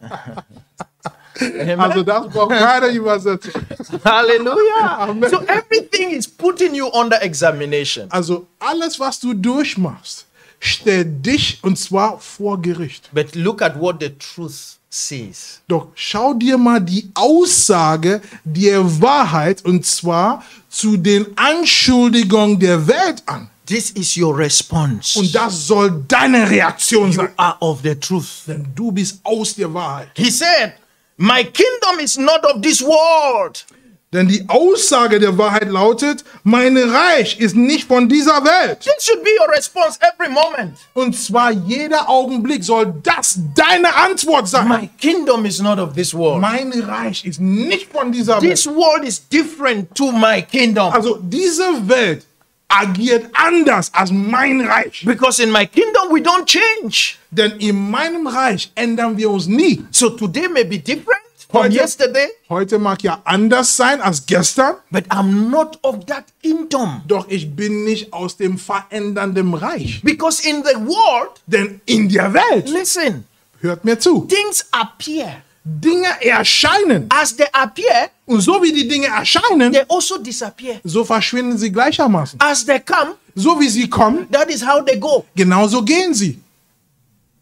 Amen. Also das braucht keine Übersetzung. Hallelujah. So everything is putting you under examination. Also alles, was du durchmachst, stellt dich und zwar vor Gericht. But look at what the truth says. Doch schau dir mal die Aussage der Wahrheit und zwar zu den Anschuldigungen der Welt an. This is your response. Und das soll deine Reaktion you sein. are of the truth. Denn du bist aus der Wahrheit. He said, My kingdom is not of this world. Denn die Aussage der Wahrheit lautet, mein Reich ist nicht von dieser Welt. This should be your response every moment. Und zwar jeder Augenblick soll das deine Antwort sein. My kingdom is not of this world. Mein Reich ist nicht von dieser Welt. This world is different to my kingdom. Also diese Welt agiert anders als mein Reich. Because in my kingdom we don't change. Denn in meinem Reich ändern wir uns nie. So today may be different from Heute- yesterday, Heute mag ja anders sein als gestern, but I'm not of that kingdom. doch ich bin nicht aus dem verändernden Reich. Because in the world, Denn in der Welt, listen, hört mir zu, things appear. Dinge erscheinen. As they appear, Und so wie die Dinge erscheinen, they also disappear. so verschwinden sie gleichermaßen. As they come, So wie sie kommen, that is how they go. genauso gehen sie.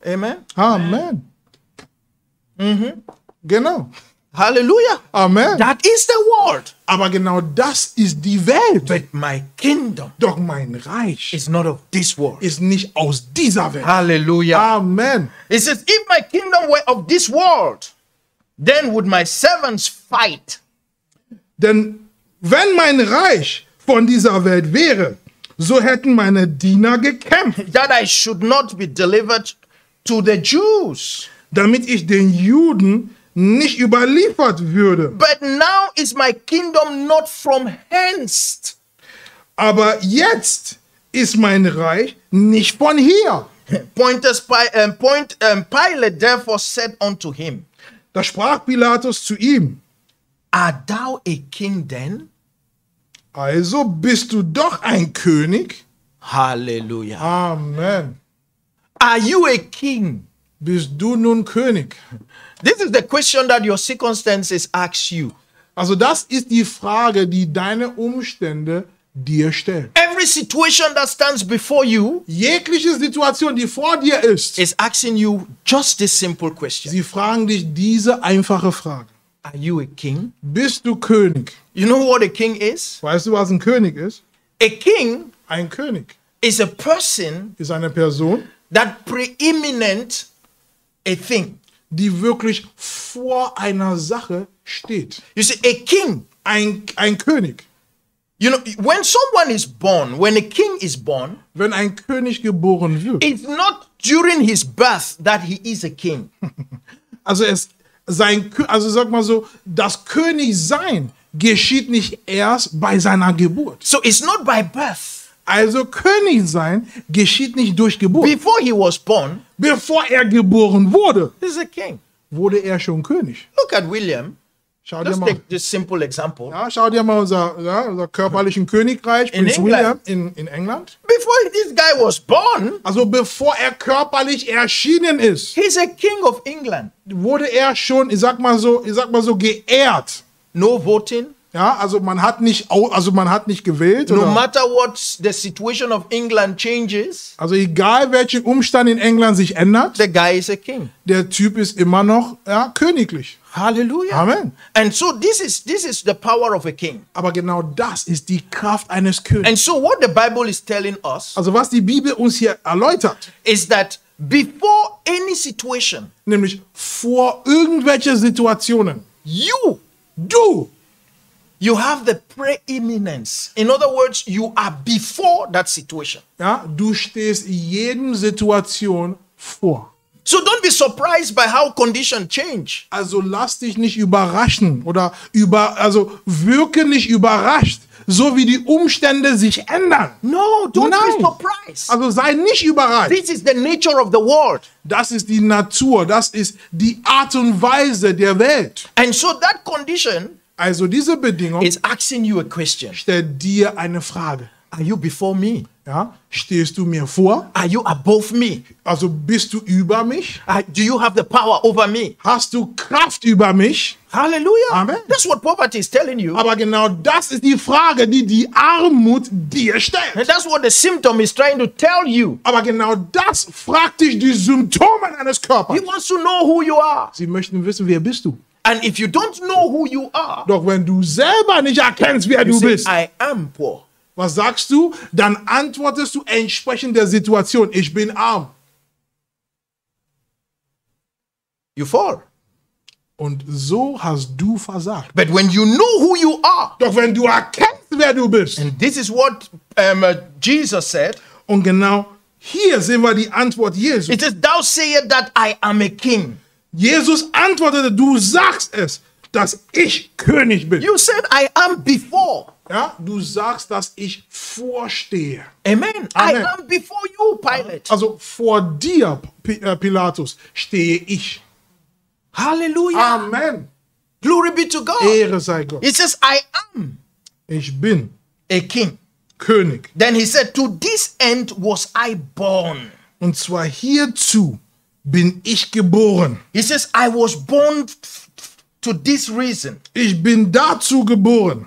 Amen. Amen. Genau. Hallelujah. Amen. That is the world. Aber genau das ist die Welt. But my kingdom Doch mein Reich is not of this world. ist nicht aus dieser Welt. Hallelujah. Amen. It says, if my kingdom were of this world, then would my servants fight. Denn wenn mein Reich von dieser Welt wäre, so hätten meine Diener gekämpft, that I should not be delivered to the Jews. damit ich den Juden nicht überliefert würde. But now is my kingdom not from hence. Aber jetzt ist mein Reich nicht von hier. Pointus um, point, um, Pilate therefore said unto him, Da sprach Pilatus zu ihm, Art thou a king then? also bist du doch ein König? Hallelujah. Amen. Are you a king? Bist du nun König? This is the question that your circumstances ask you. Also das ist die Frage, die deine Umstände dir stellen. Every situation that stands before you Jegliche Situation, die vor dir ist, is asking you just this simple question sie fragen dich diese einfache Frage. Are you a king? Bist du König? You know what a king is? Weißt du, was ein König ist? A king Ein König is a person ist eine Person, that preeminent a thing. Die wirklich vor einer Sache steht. You see, a king, Ein, ein König. you know, when someone is born, when a king is born, Wenn ein König geboren wird, it's not during his birth that he is a king. also es sein, also sag mal so, das Königsein geschieht nicht erst bei seiner Geburt. So it's not by birth. Also Königsein geschieht nicht durch Geburt. Before he was born, Bevor er geboren wurde, he's a king. wurde er schon König. Look at William. Schau dir Let's mal, take this simple example. ja, schau dir mal unser, ja, unser körperlichen Königreich, In Prinz England. William in, in England. Before this guy was born, Also bevor er körperlich erschienen ist, he's a king of England. wurde er schon, ich sag mal so, ich sag mal so geehrt. No voting, Ja, also man hat nicht, also man hat nicht gewählt. no Oder, matter what the situation of England changes, also egal welchen Umstand in England sich ändert, the guy is a king. der Typ ist immer noch ja, königlich. Hallelujah. Amen. And so this is this is the power of a king. Aber genau das ist die Kraft eines Königs. And so what the Bible is telling us Also was die Bibel uns hier erläutert, is that before any situation, nämlich vor irgendwelche Situationen, you du, you have the preeminence. In other words, you are before that situation. ja, du stehst jedem Situation vor. So don't be surprised by how conditions change. Also lass dich nicht überraschen oder über, also wirke nicht überrascht, so wie die Umstände sich ändern. No, don't Nein. be surprised. Also sei nicht überrascht. This is the nature of the world. Das ist die Natur, das ist die Art und Weise der Welt. And so that condition Also diese Bedingung is asking you a question. stellt dir eine Frage. Are you before me? Ja? Stehst du mir vor? Are you above me? Also bist du über mich? Uh, do you have the power over me? Hast du Kraft über mich? Hallelujah. Amen. That's what poverty is telling you. Aber genau das ist die Frage, die die Armut dir stellt. And that's what the symptom is trying to tell you. Aber genau das fragt dich die Symptome deines Körpers. He wants to know who you are. Sie möchten wissen, wer bist du? And if you don't know who you are, Doch wenn du selber nicht erkennst, wer you du say, bist, I am poor. was sagst du? Dann antwortest du entsprechend der Situation. Ich bin arm. You fall. Und so hast du versagt. But when you know who you are, Doch wenn du erkennst, wer du bist, and this is what um, uh, Jesus said, und genau hier sehen wir die Antwort Jesu. it says, Thou sayest that I am a king. Jesus antwortete, du sagst es, dass ich König bin. You said, I am before. Ja, du sagst, dass ich vorstehe. Amen. Amen. I am before you, Pilate. Also vor dir, äh, Pilatus, stehe ich. Hallelujah. Amen. Glory be to God. Ehre sei Gott. He says, I am Ich bin a king. König. Then he said, To this end was I born. Und zwar hierzu bin ich geboren. He says, I was born to this reason. Ich bin dazu geboren.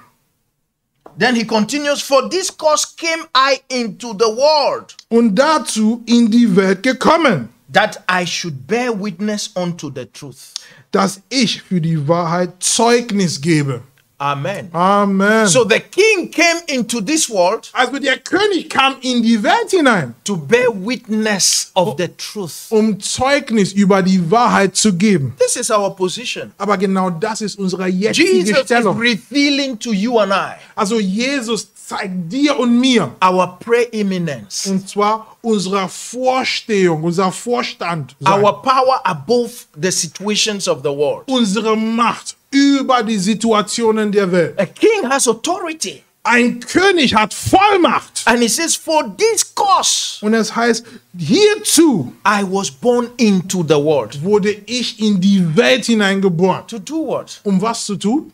Then he continues, For this cause came I into the world, Und dazu in die Welt gekommen, that I should bear witness unto the truth. dass ich für die Wahrheit Zeugnis gebe. Amen. Amen. So the king came into this world also der König kam in die Welt hinein, to bear witness of the truth. um Zeugnis über die Wahrheit zu geben. This is our position. Aber genau das ist unsere jetzige Jesus is revealing to you and I Also Jesus zeigt dir und mir, our preeminence, und zwar unsere Vorstehung, unser Vorstand, sein, our power above the situations of the world. unsere Macht über die Situationen der Welt. A king has authority. Ein König hat Vollmacht. And he says, For this cause Und es heißt, hierzu I was born into the world. wurde ich in die Welt hineingeboren. To do what? Um was zu tun?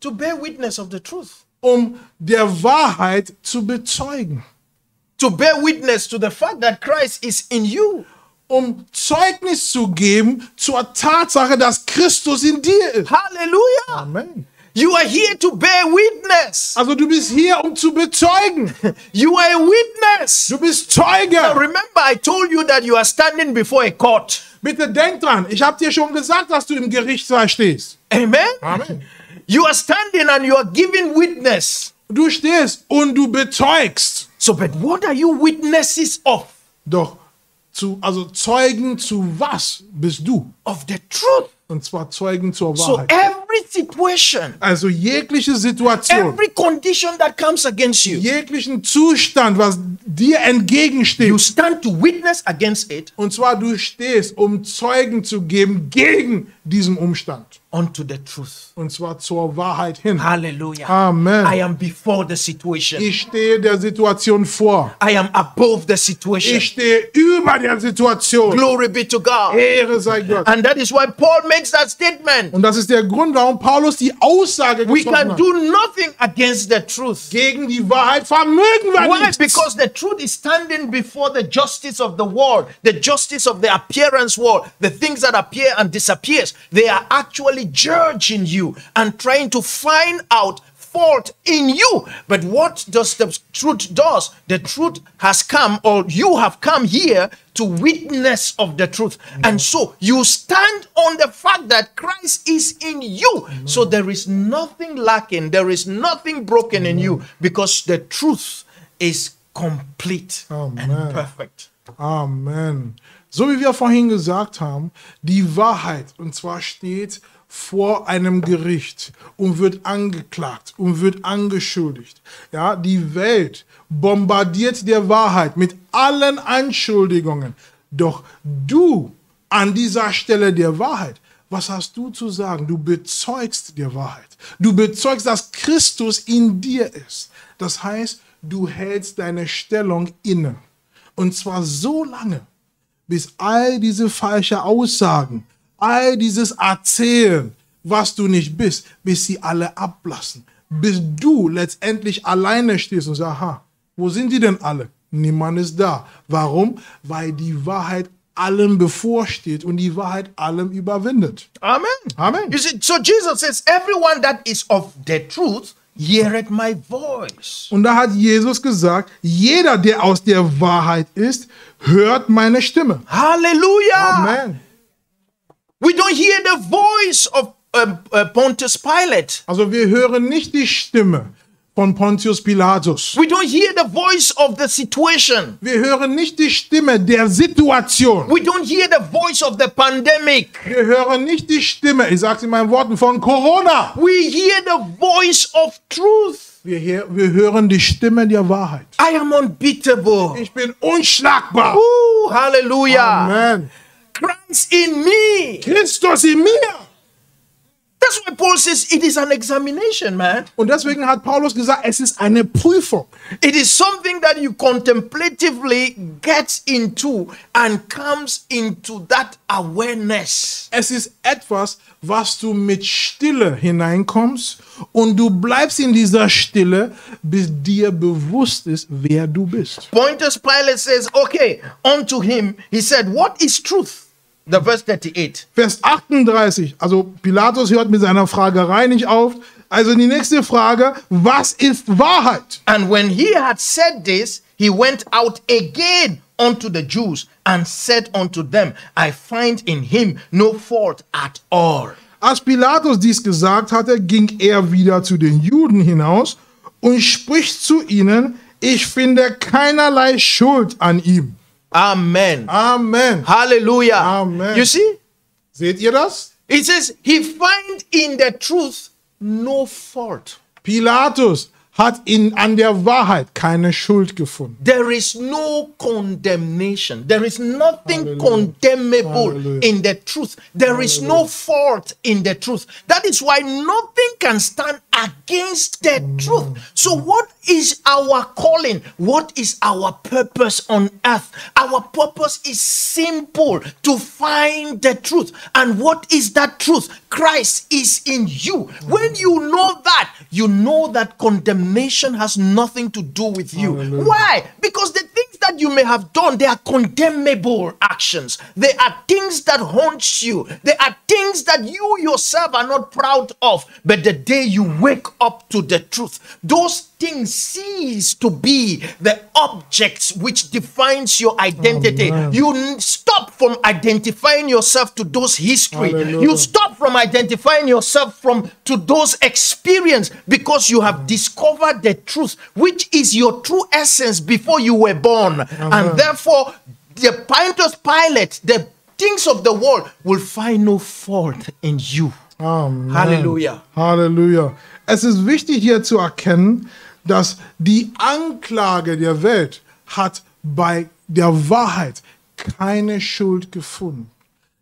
To bear witness of the truth. Um der Wahrheit zu bezeugen. To bear witness to the fact that Christ is in you. Um Zeugnis zu geben zur Tatsache, dass Christus in dir ist. Hallelujah. Amen. You are here to bear witness. Also du bist hier, um zu bezeugen. You are a witness. Du bist Zeuge. Remember, I told you that you are standing before a court. Bitte denk dran, ich habe dir schon gesagt, dass du im Gerichtssaal stehst. Amen. Amen. You are standing and you are giving witness. Du stehst und du bezeugst. So, but what are you witnesses of? Doch zu, also Zeugen zu was bist du? Of the truth. Und zwar Zeugen zur So Wahrheit. every situation, Also jegliche Situation, every condition that comes against you, jeglichen Zustand, was dir entgegensteht. you stand to witness against it Und zwar du stehst, um Zeugen zu geben gegen diesen Umstand. Unto the truth. Und zwar zur Wahrheit hin. Hallelujah. Amen. I am before the situation. Ich stehe der Situation vor. I am above the situation. Ich stehe über der Situation. Glory be to God. Ehre sei Gott. And that is why Paul makes that statement. Und das ist der Grund, warum Paulus die Aussage We getroffen can hat. do nothing against the truth. Gegen die Wahrheit vermögen wir Why? nichts. Because the truth is standing before the justice of the world, the justice of the appearance world, the things that appear and disappears. They are actually judging you and trying to find out fault in you. But what does the truth does? The truth has come, or you have come here to witness of the truth. And so you stand on the fact that Christ is in you. So there is nothing lacking, there is nothing broken in you because the truth is complete and Amen. perfect. Amen. So wie wir vorhin gesagt haben, um, die Wahrheit, und zwar steht vor einem Gericht und wird angeklagt und wird angeschuldigt. Ja, die Welt bombardiert der Wahrheit mit allen Anschuldigungen. Doch du an dieser Stelle der Wahrheit, was hast du zu sagen? Du bezeugst der Wahrheit. Du bezeugst, dass Christus in dir ist. Das heißt, du hältst deine Stellung inne. Und zwar so lange, bis all diese falsche Aussagen, all dieses Erzählen, was du nicht bist, bis sie alle ablassen. Bis du letztendlich alleine stehst und sagst, aha, wo sind die denn alle? Niemand ist da. Warum? Weil die Wahrheit allem bevorsteht und die Wahrheit allem überwindet. Amen. Amen. You see, so Jesus says, Everyone that is of the truth heareth my voice. Und da hat Jesus gesagt, jeder, der aus der Wahrheit ist, hört meine Stimme. Hallelujah. Amen. We don't hear the voice of uh, Pontius Pilate. Also wir hören nicht die Stimme von Pontius Pilatus. We don't hear the voice of the situation. Wir hören nicht die Stimme der Situation. We don't hear the voice of the pandemic. Wir hören nicht die Stimme, ich sage es in meinen Worten, von Corona. We hear the voice of truth. Wir, hör- wir hören die Stimme der Wahrheit. I am unbeatable. Ich bin unschlagbar. Ooh, hallelujah. Amen. Christ in me. Christus in mir. That's why Paul says it is an examination, man. Und deswegen hat Paulus gesagt, es ist eine Prüfung. It is something that you contemplatively get into and comes into that awareness. Es ist etwas, was du mit Stille hineinkommst und du bleibst in dieser Stille, bis dir bewusst ist, wer du bist. Pontius Pilate says, Okay, unto him, he said, What is truth? The verse 38. Vers 38, also Pilatus hört mit seiner Fragerei nicht auf. Also die nächste Frage, was ist Wahrheit? And when he had said this, he went out again unto the Jews and said unto them, I find in him no fault at all. Als Pilatus dies gesagt hatte, ging er wieder zu den Juden hinaus und spricht zu ihnen, ich finde keinerlei Schuld an ihm. Amen. Amen. Hallelujah. Amen. You see? Seht ihr das? It says, He find in the truth no fault. Pilatus hat in, an der Wahrheit keine Schuld gefunden. There is no condemnation. There is nothing Hallelujah. condemnable Hallelujah. in the truth. There is no fault in the truth. That is why nothing can stand against the truth. So, what is our calling? What is our purpose on earth? Our purpose is simple to find the truth. And what is that truth? Christ is in you. When you know that, you know that condemnation has nothing to do with you. Hallelujah. Why? Because the things that that you may have done, they are condemnable actions. They are things that haunt you. They are things that you yourself are not proud of. But the day you wake up to the truth, those things cease to be the objects which defines your identity. Amen. you stop from identifying yourself to those history. Hallelujah. You stop from identifying yourself from to those experience because you have discovered the truth, which is your true essence before you were born, and therefore the Pontius Pilate, the things of the world, will find no fault in you. Amen. Hallelujah. Halleluja. Es ist wichtig hier zu erkennen, dass die Anklage der Welt hat bei der Wahrheit keine Schuld gefunden.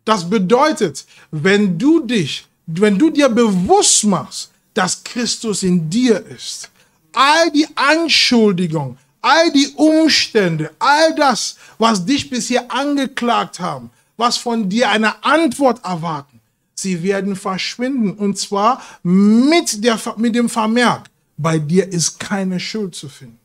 Das bedeutet, wenn du dich, wenn du dir bewusst machst, dass Christus in dir ist, all die Anschuldigungen, all die Umstände, all das, was dich bisher angeklagt haben, was von dir eine Antwort erwarten, sie werden verschwinden. Und zwar mit, der, mit dem Vermerk, bei dir ist keine Schuld zu finden.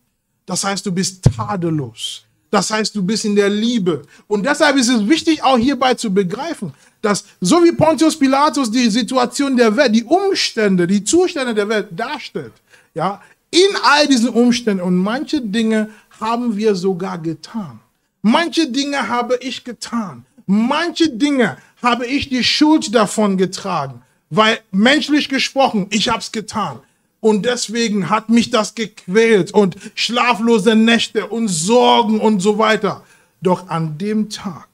Das heißt, du bist tadellos. Das heißt, du bist in der Liebe. Und deshalb ist es wichtig, auch hierbei zu begreifen, dass so wie Pontius Pilatus die Situation der Welt, die Umstände, die Zustände der Welt darstellt, ja, in all diesen Umständen und manche Dinge haben wir sogar getan. Manche Dinge habe ich getan. Manche Dinge habe ich die Schuld davon getragen, weil menschlich gesprochen, ich habe es getan. Und deswegen hat mich das gequält und schlaflose Nächte und Sorgen und so weiter. Doch an dem Tag,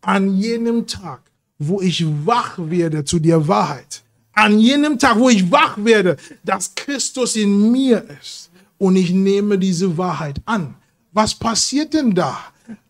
an jenem Tag, wo ich wach werde zu der Wahrheit, an jenem Tag, wo ich wach werde, dass Christus in mir ist und ich nehme diese Wahrheit an. Was passiert denn da?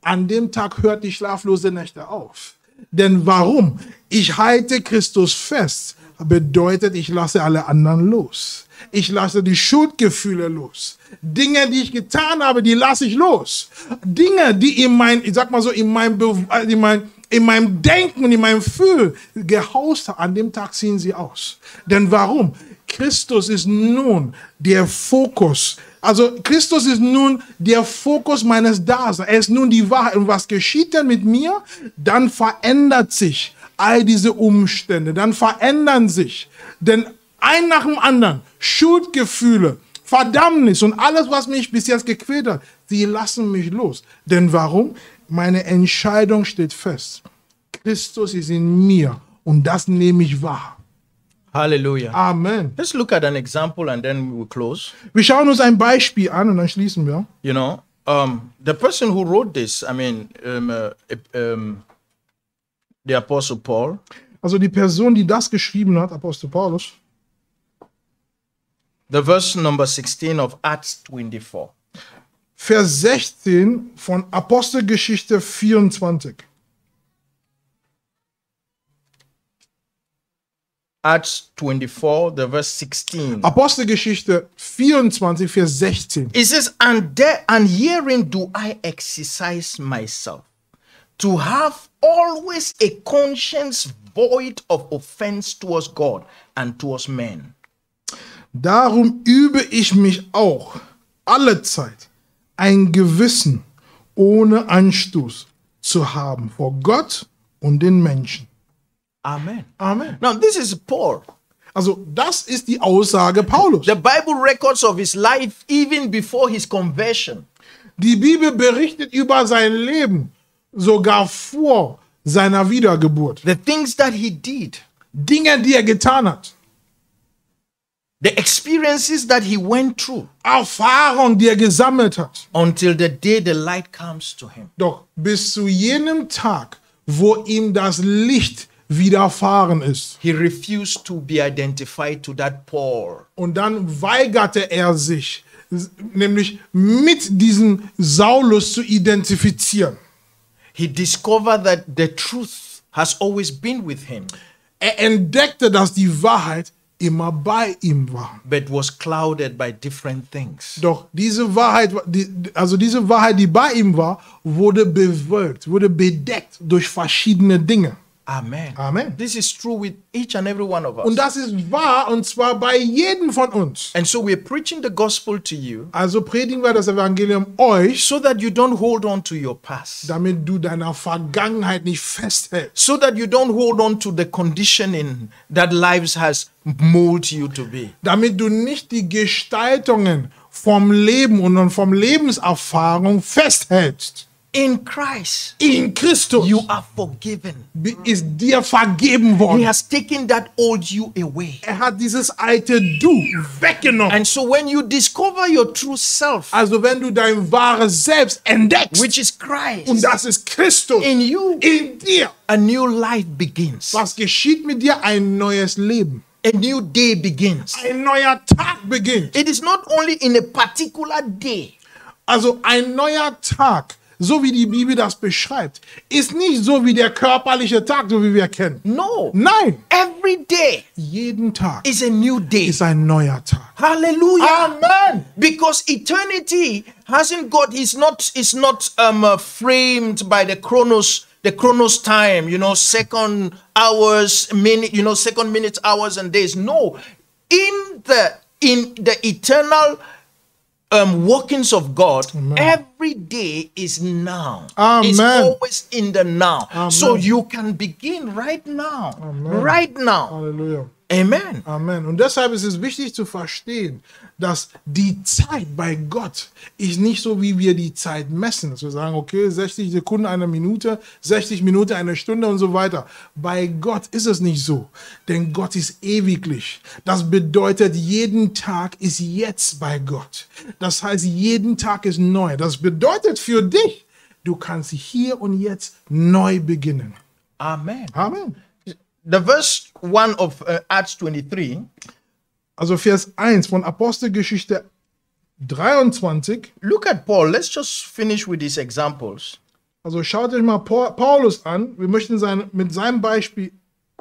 An dem Tag hört die schlaflose Nächte auf. Denn warum? Ich halte Christus fest, bedeutet, ich lasse alle anderen los. Ich lasse die Schuldgefühle los. Dinge, die ich getan habe, die lasse ich los. Dinge, die in mein, ich sag mal so, in meinem, Be in mein, in meinem Denken und in meinem Fühlen gehaust an dem Tag ziehen sie aus. Denn warum? Christus ist nun der Fokus. Also Christus ist nun der Fokus meines Daseins. Er ist nun die Wahrheit. Und was geschieht denn mit mir? Dann verändert sich all diese Umstände. Dann verändern sich. Denn ein nach dem anderen, Schuldgefühle, Verdammnis und alles, was mich bis jetzt gequält hat, sie lassen mich los. Denn warum? Meine Entscheidung steht fest. Christus ist in mir und das nehme ich wahr. Hallelujah. Amen. Let's look at an example and then we will close. Wir schauen uns ein Beispiel an und dann schließen wir. You know, um, the person who wrote this, I mean, um, uh, um, the Apostle Paul, Also die Person, die das geschrieben hat, Apostel Paulus, the verse number 16 of Acts 24. Vers 16 von Apostelgeschichte 24. Acts 24, the verse 16. Apostelgeschichte 24, Vers 16. It says, and there and herein do I exercise myself to have always a conscience void of offense towards God and towards men. Darum übe ich mich auch alle Zeit ein Gewissen ohne Anstoß zu haben vor Gott und den Menschen. Amen. Amen. Now, this is Paul. Also das ist die Aussage Paulus. The Bible records of his life even before his conversion. Die Bibel berichtet über sein Leben sogar vor seiner Wiedergeburt. The things that he did, Dinge, die er getan hat. the experiences that he went through Erfahrung, die er gesammelt hat. until the day the light comes to him. Doch bis zu jenem Tag, wo ihm das Licht widerfahren ist. He refused to be identified to that Paul. Und dann weigerte er sich, nämlich mit diesem Saulus zu identifizieren. He discovered that the truth has always been with him, Er entdeckte, dass die Wahrheit immer bei ihm war. but was clouded by different things. Doch diese Wahrheit, also diese Wahrheit, die bei ihm war, wurde bewölkt, wurde bedeckt durch verschiedene Dinge. Amen. Amen. This is true with each and every one of us. Und das ist wahr und zwar bei jedem von uns. and so we're preaching the gospel to you Also predigen wir das Evangelium euch, so that you don't hold on to your past. damit du deiner Vergangenheit nicht festhältst. So that you don't hold on to the conditioning that lives has molded you to be. Damit du nicht die Gestaltungen vom Leben und vom Lebenserfahrung festhältst. In Christ, In Christus you are forgiven. ist dir vergeben worden. He has taken that old you away. Er hat dieses alte Du weggenommen. And so when you discover your true self, Also wenn du dein wahres Selbst entdeckst, which is Christ, und das ist Christus in you, in dir, a new life begins. was geschieht mit dir? Ein neues Leben. A new day begins. Ein neuer Tag beginnt. It is not only in a particular day, Also ein neuer Tag, so wie die Bibel das beschreibt, ist nicht so wie der körperliche Tag, so wie wir kennen. no. Nein, Every day jeden Tag is a new day. ist ein neuer Tag. Hallelujah. Amen. Because eternity hasn't got is not is not um uh, framed by the chronos the chronos time, you know, second hours, minute, you know, second minutes, hours and days. No. In the in the eternal um workings of God, every day is now. It's Amen. always in the now. So you can begin right now. Right now. Halleluja. Amen. Amen. Und deshalb ist es wichtig zu verstehen, dass die Zeit bei Gott ist nicht so, wie wir die Zeit messen. Dass wir sagen, okay, 60 Sekunden eine Minute, 60 Minuten eine Stunde und so weiter. Bei Gott ist es nicht so, denn Gott ist ewiglich. Das bedeutet, jeden Tag ist jetzt bei Gott. Das heißt, jeden Tag ist neu. Das bedeutet für dich, du kannst hier und jetzt neu beginnen. Amen. Amen. the verse 1 of uh, Acts 23, Also Vers 1 von Apostelgeschichte 23. look at Paul. Let's just finish with these examples. Also schaut euch mal Paul, Paulus an. Wir möchten sein, mit seinem Beispiel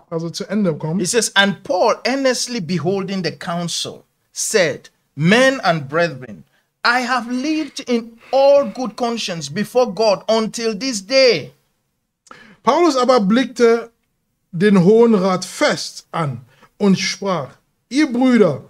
also zu Ende kommen. He says, And Paul, earnestly beholding the council, said, Men and brethren, I have lived in all good conscience before God until this day. Paulus aber blickte den Hohen Rat fest an und sprach, ihr Brüder,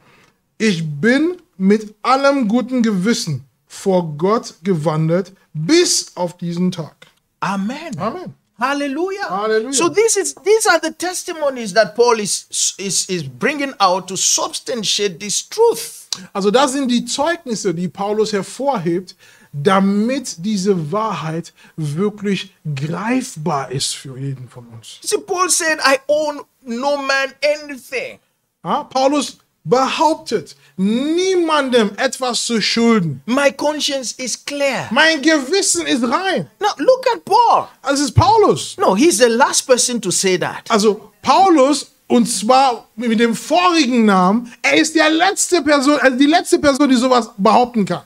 ich bin mit allem guten Gewissen vor Gott gewandelt bis auf diesen Tag. Amen. Amen. Hallelujah. Hallelujah. So this is these are the testimonies that Paul is is is bringing out to substantiate this truth. Also das sind die Zeugnisse, die Paulus hervorhebt, damit diese Wahrheit wirklich greifbar ist für jeden von uns. See, Paul said, I own no man anything. Ja, Paulus behauptet, niemandem etwas zu schulden. My conscience is clear. Mein Gewissen ist rein. Now look at Paul. Das ist Paulus. No, he's the last person to say that. Also Paulus, und zwar mit dem vorigen Namen, er ist der letzte Person, also die letzte Person, die sowas behaupten kann.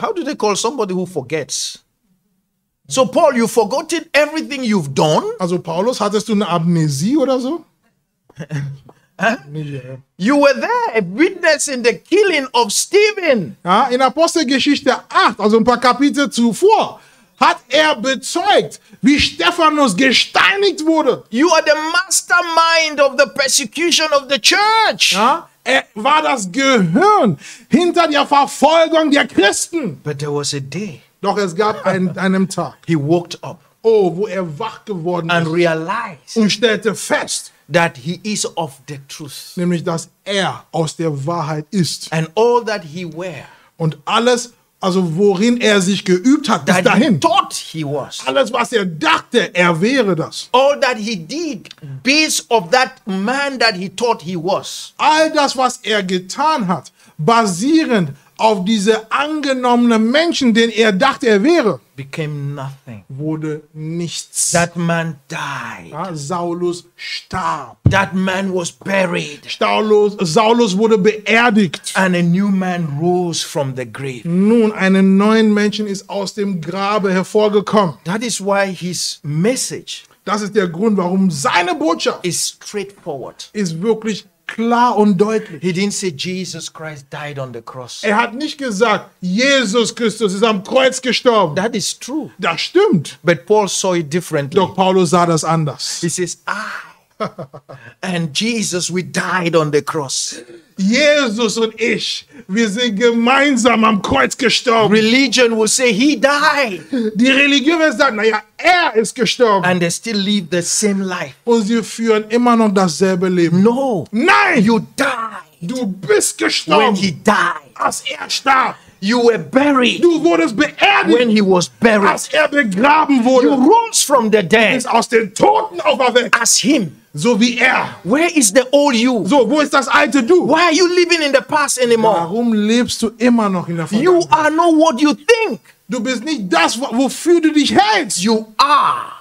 How do they call somebody who forgets? So, Paul, you've forgotten everything you've done. Also Paulus, hattest du eine Amnesie oder so? You were there, witnessing the killing of Stephen. Ja, in Apostelgeschichte 8, also ein paar Kapitel zuvor, hat er bezeugt, wie Stephanus gesteinigt wurde. You are the mastermind of the persecution of the church. Ja, er war das Gehirn hinter der Verfolgung der Christen. But there was a day Doch es gab einen, einen Tag, he woke up oh, wo er wach geworden and ist realized und stellte fest, that he is of the truth. nämlich dass er aus der Wahrheit ist. And all that he were, Und alles, also worin er sich geübt hat bis that he dahin, thought he was. alles, was er dachte, er wäre das. All that he did based of that man that he thought he was. all das, was er getan hat, basierend auf diese angenommenen Menschen, den er dachte, er wäre, became nothing. wurde nichts. That man died. Ja, Saulus starb. That man was buried. Saulus, Saulus wurde beerdigt. And a new man rose from the grave. Nun, einen neuen Menschen ist aus dem Grabe hervorgekommen. That is why his message Das ist der Grund, warum seine Botschaft is straightforward. ist wirklich klar und deutlich. He didn't say Jesus Christ died on the cross. Er hat nicht gesagt, Jesus Christus ist am Kreuz gestorben. That is true. Das stimmt. But Paul saw it differently. Doch Paulus sah das anders. He says, I and Jesus, we died on the cross. Jesus und ich, wir sind gemeinsam am Kreuz gestorben. Religion will say he died Die Religion wird sagen, naja, er ist gestorben. and they still live the same life. Und sie führen immer noch dasselbe Leben. No, Nein, you died du bist when gestorben, he died. als er starb. You were buried Du wurdest beerdigt, when he was buried. als er begraben You wurde. rose from the dead Ist aus den Toten auferweckt, as him. So wie er. Where is the old you? So, wo ist das alte Du? Why are you living in the past anymore? Warum lebst du immer noch in der You Vergangenheit? are not what you think. Du bist nicht das, wo- wofür du dich hältst. You are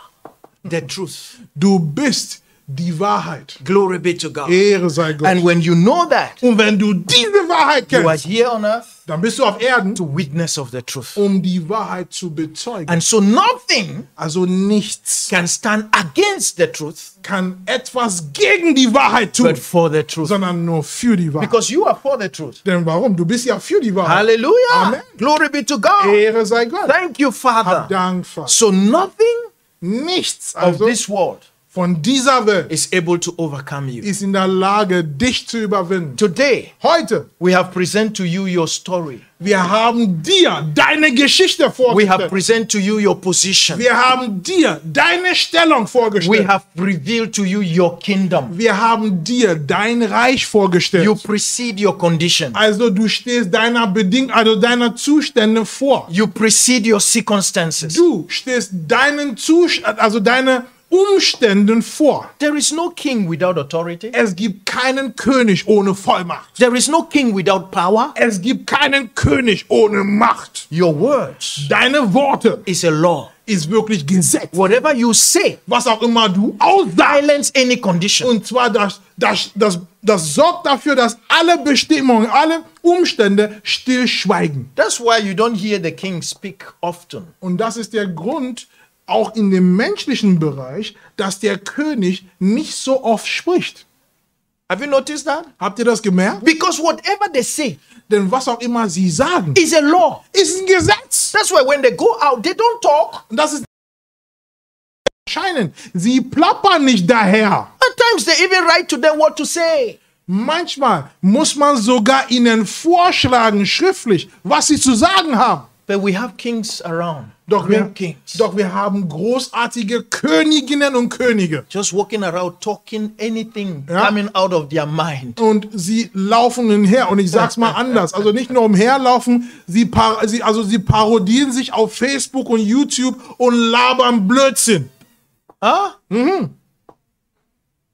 the truth. Du bist die Wahrheit. Glory be to God. Ehre sei Gott. And when you know that, Und wenn du diese Wahrheit you are here on earth dann bist du auf Erden, to witness of the truth. um die Wahrheit zu bezeugen. And so nothing Also nichts can stand against the truth, kann etwas gegen die Wahrheit tun, but for the truth. sondern nur für die Wahrheit. Because you are for the truth. Denn warum? Du bist ja für die Wahrheit. Hallelujah. Amen. Glory be to God. Ehre sei Gott. Thank you, Father. Dank, Vater. So nothing Nichts of this world von dieser Welt is able to overcome you. ist in der Lage, dich zu überwinden. Today, Heute, we have presented to you your story. wir haben dir deine Geschichte We have vorgestellt. presented to you your position. Wir haben dir deine Stellung We vorgestellt. have revealed to you your kingdom. Wir haben dir dein Reich You vorgestellt. precede your condition. Also du stehst deiner Bedingung, also deiner Zustände vor. You precede your circumstances. Du stehst deinen Zustand, also deine Umständen vor. There is no king without authority. Es gibt keinen König ohne Vollmacht. There is no king without power. Es gibt keinen König ohne Macht. Your words Deine Worte is a law. ist wirklich Gesetz. Whatever you say, Was auch immer du aussagst. silence any condition. Und zwar das, das, das, das sorgt dafür, dass alle Bestimmungen, alle Umstände stillschweigen. That's why you don't hear the king speak often. Und das ist der Grund, auch in dem menschlichen Bereich, dass der König nicht so oft spricht. Have you noticed that? Habt ihr das gemerkt? Because whatever they say Denn was auch immer sie sagen, is a law. ist ein Gesetz. That's why when they go out, they don't talk. Das ist scheinen. Sie plappern nicht daher. At times, they even write to them what to say. Manchmal muss man sogar ihnen vorschlagen, schriftlich, was sie zu sagen haben. But we have kings around. Doch wir, kings. doch wir haben großartige Königinnen und Könige. Just walking around talking anything Ja. coming out of their mind. Und sie laufen umher. Und ich sag's mal anders. Also nicht nur umherlaufen, sie, sie, also sie parodieren sich auf Facebook und YouTube und labern Blödsinn. Huh? And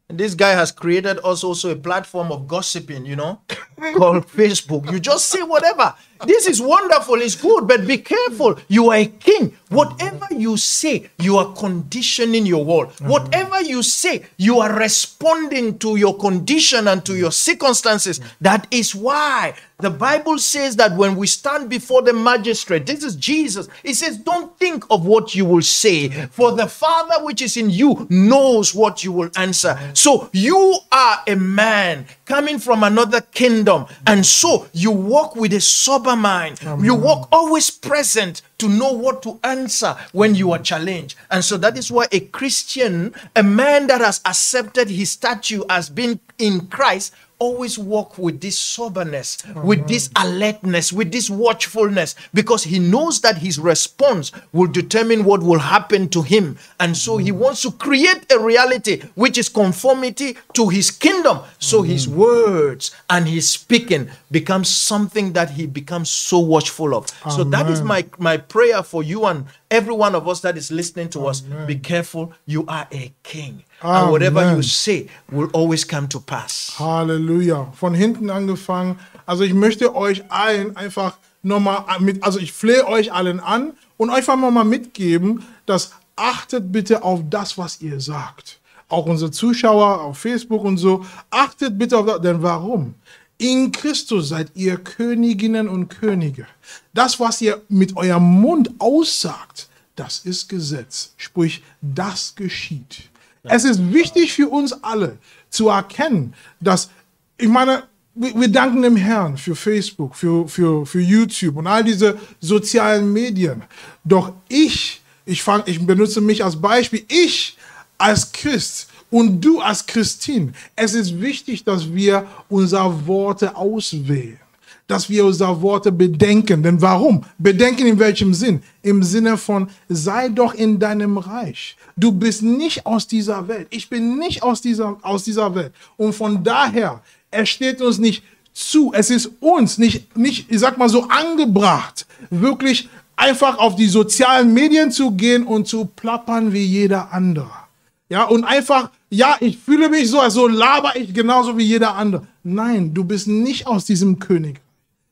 this guy has created also, also a platform of gossiping, you know, called Facebook. You just say whatever. This is wonderful, it's good, but be careful. You are a king. Whatever you say, you are conditioning your world. Mm-hmm. Whatever you say, you are responding to your condition and to your circumstances. Mm. That is why the Bible says that when we stand before the magistrate, this is Jesus, he says, Don't think of what you will say, for the Father which is in you knows what you will answer. So you are a man coming from another kingdom, and so you walk with a sober mind. You walk always present to know what to answer when you are challenged. And so that is why a Christian, a man that has accepted his statue as being in Christ, always walk with this soberness, with this mm-hmm. alertness, with this watchfulness, because he knows that his response will determine what will happen to him. And so he mm-hmm. wants to create a reality which is conformity to his kingdom. So his mm-hmm. words and his speaking becomes something that he becomes so watchful of. So that is my, my prayer for you and every one of us that is listening to us. Be careful, you are a king. And whatever Amen. you say will always come to pass. Halleluja. Von hinten angefangen. Also ich möchte euch allen einfach nochmal mit, also ich flehe euch allen an und euch einfach mal mitgeben, dass achtet bitte auf das, was ihr sagt. Auch unsere Zuschauer auf Facebook und so. Achtet bitte auf das, denn warum? In Christus seid ihr Königinnen und Könige. Das, was ihr mit eurem Mund aussagt, das ist Gesetz. Sprich, das geschieht. Es ist wichtig für uns alle zu erkennen, dass ich meine, wir, danken dem Herrn für Facebook, für, für, für YouTube und all diese sozialen Medien. Doch ich, ich, fang, ich benutze mich als Beispiel, ich als Christ und du als Christin, es ist wichtig, dass wir unsere Worte auswählen dass wir unsere Worte bedenken. Denn warum? Bedenken in welchem Sinn? Im Sinne von, sei doch in deinem Reich. Du bist nicht aus dieser Welt. Ich bin nicht aus dieser, aus dieser Welt. Und von daher, es steht uns nicht zu, es ist uns nicht, nicht, ich sag mal so, angebracht, wirklich einfach auf die sozialen Medien zu gehen und zu plappern wie jeder andere. Ja, und einfach, ja, ich fühle mich so, also laber ich genauso wie jeder andere. Nein, du bist nicht aus diesem König.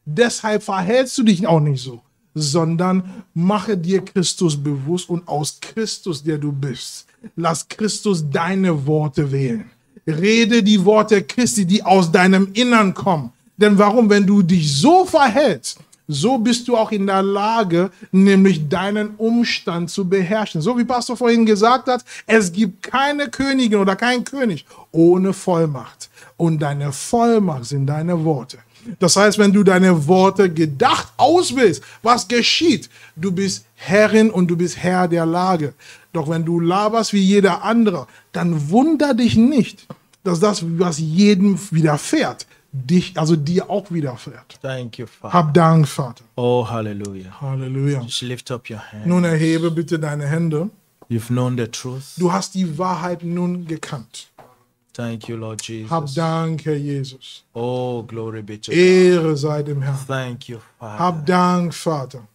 Deshalb verhältst du dich auch nicht so, sondern mache dir Christus bewusst und aus Christus, der du bist, lass Christus deine Worte wählen. Rede die Worte Christi, die aus deinem Innern kommen. Denn warum, wenn du dich so verhältst, so bist du auch in der Lage, nämlich deinen Umstand zu beherrschen. So wie Pastor vorhin gesagt hat, es gibt keine Königin oder kein König ohne Vollmacht. Und deine Vollmacht sind deine Worte. Das heißt, wenn du deine Worte gedacht auswählst, was geschieht? Du bist Herrin und du bist Herr der Lage. Doch wenn du laberst wie jeder andere, dann wunder dich nicht, dass das, was jedem widerfährt, dich, also dir auch widerfährt. Thank you, Father. Hab Dank, Vater. Oh, hallelujah. Halleluja. Just lift up your hand. Nun erhebe bitte deine Hände. You've known the truth. Du hast die Wahrheit nun gekannt. Thank you, Lord Hab Jesus. Dank, Herr Jesus. Oh, glory be to God. Ehre sei dem Herrn. Thank you, Hab Father. Dank, Vater.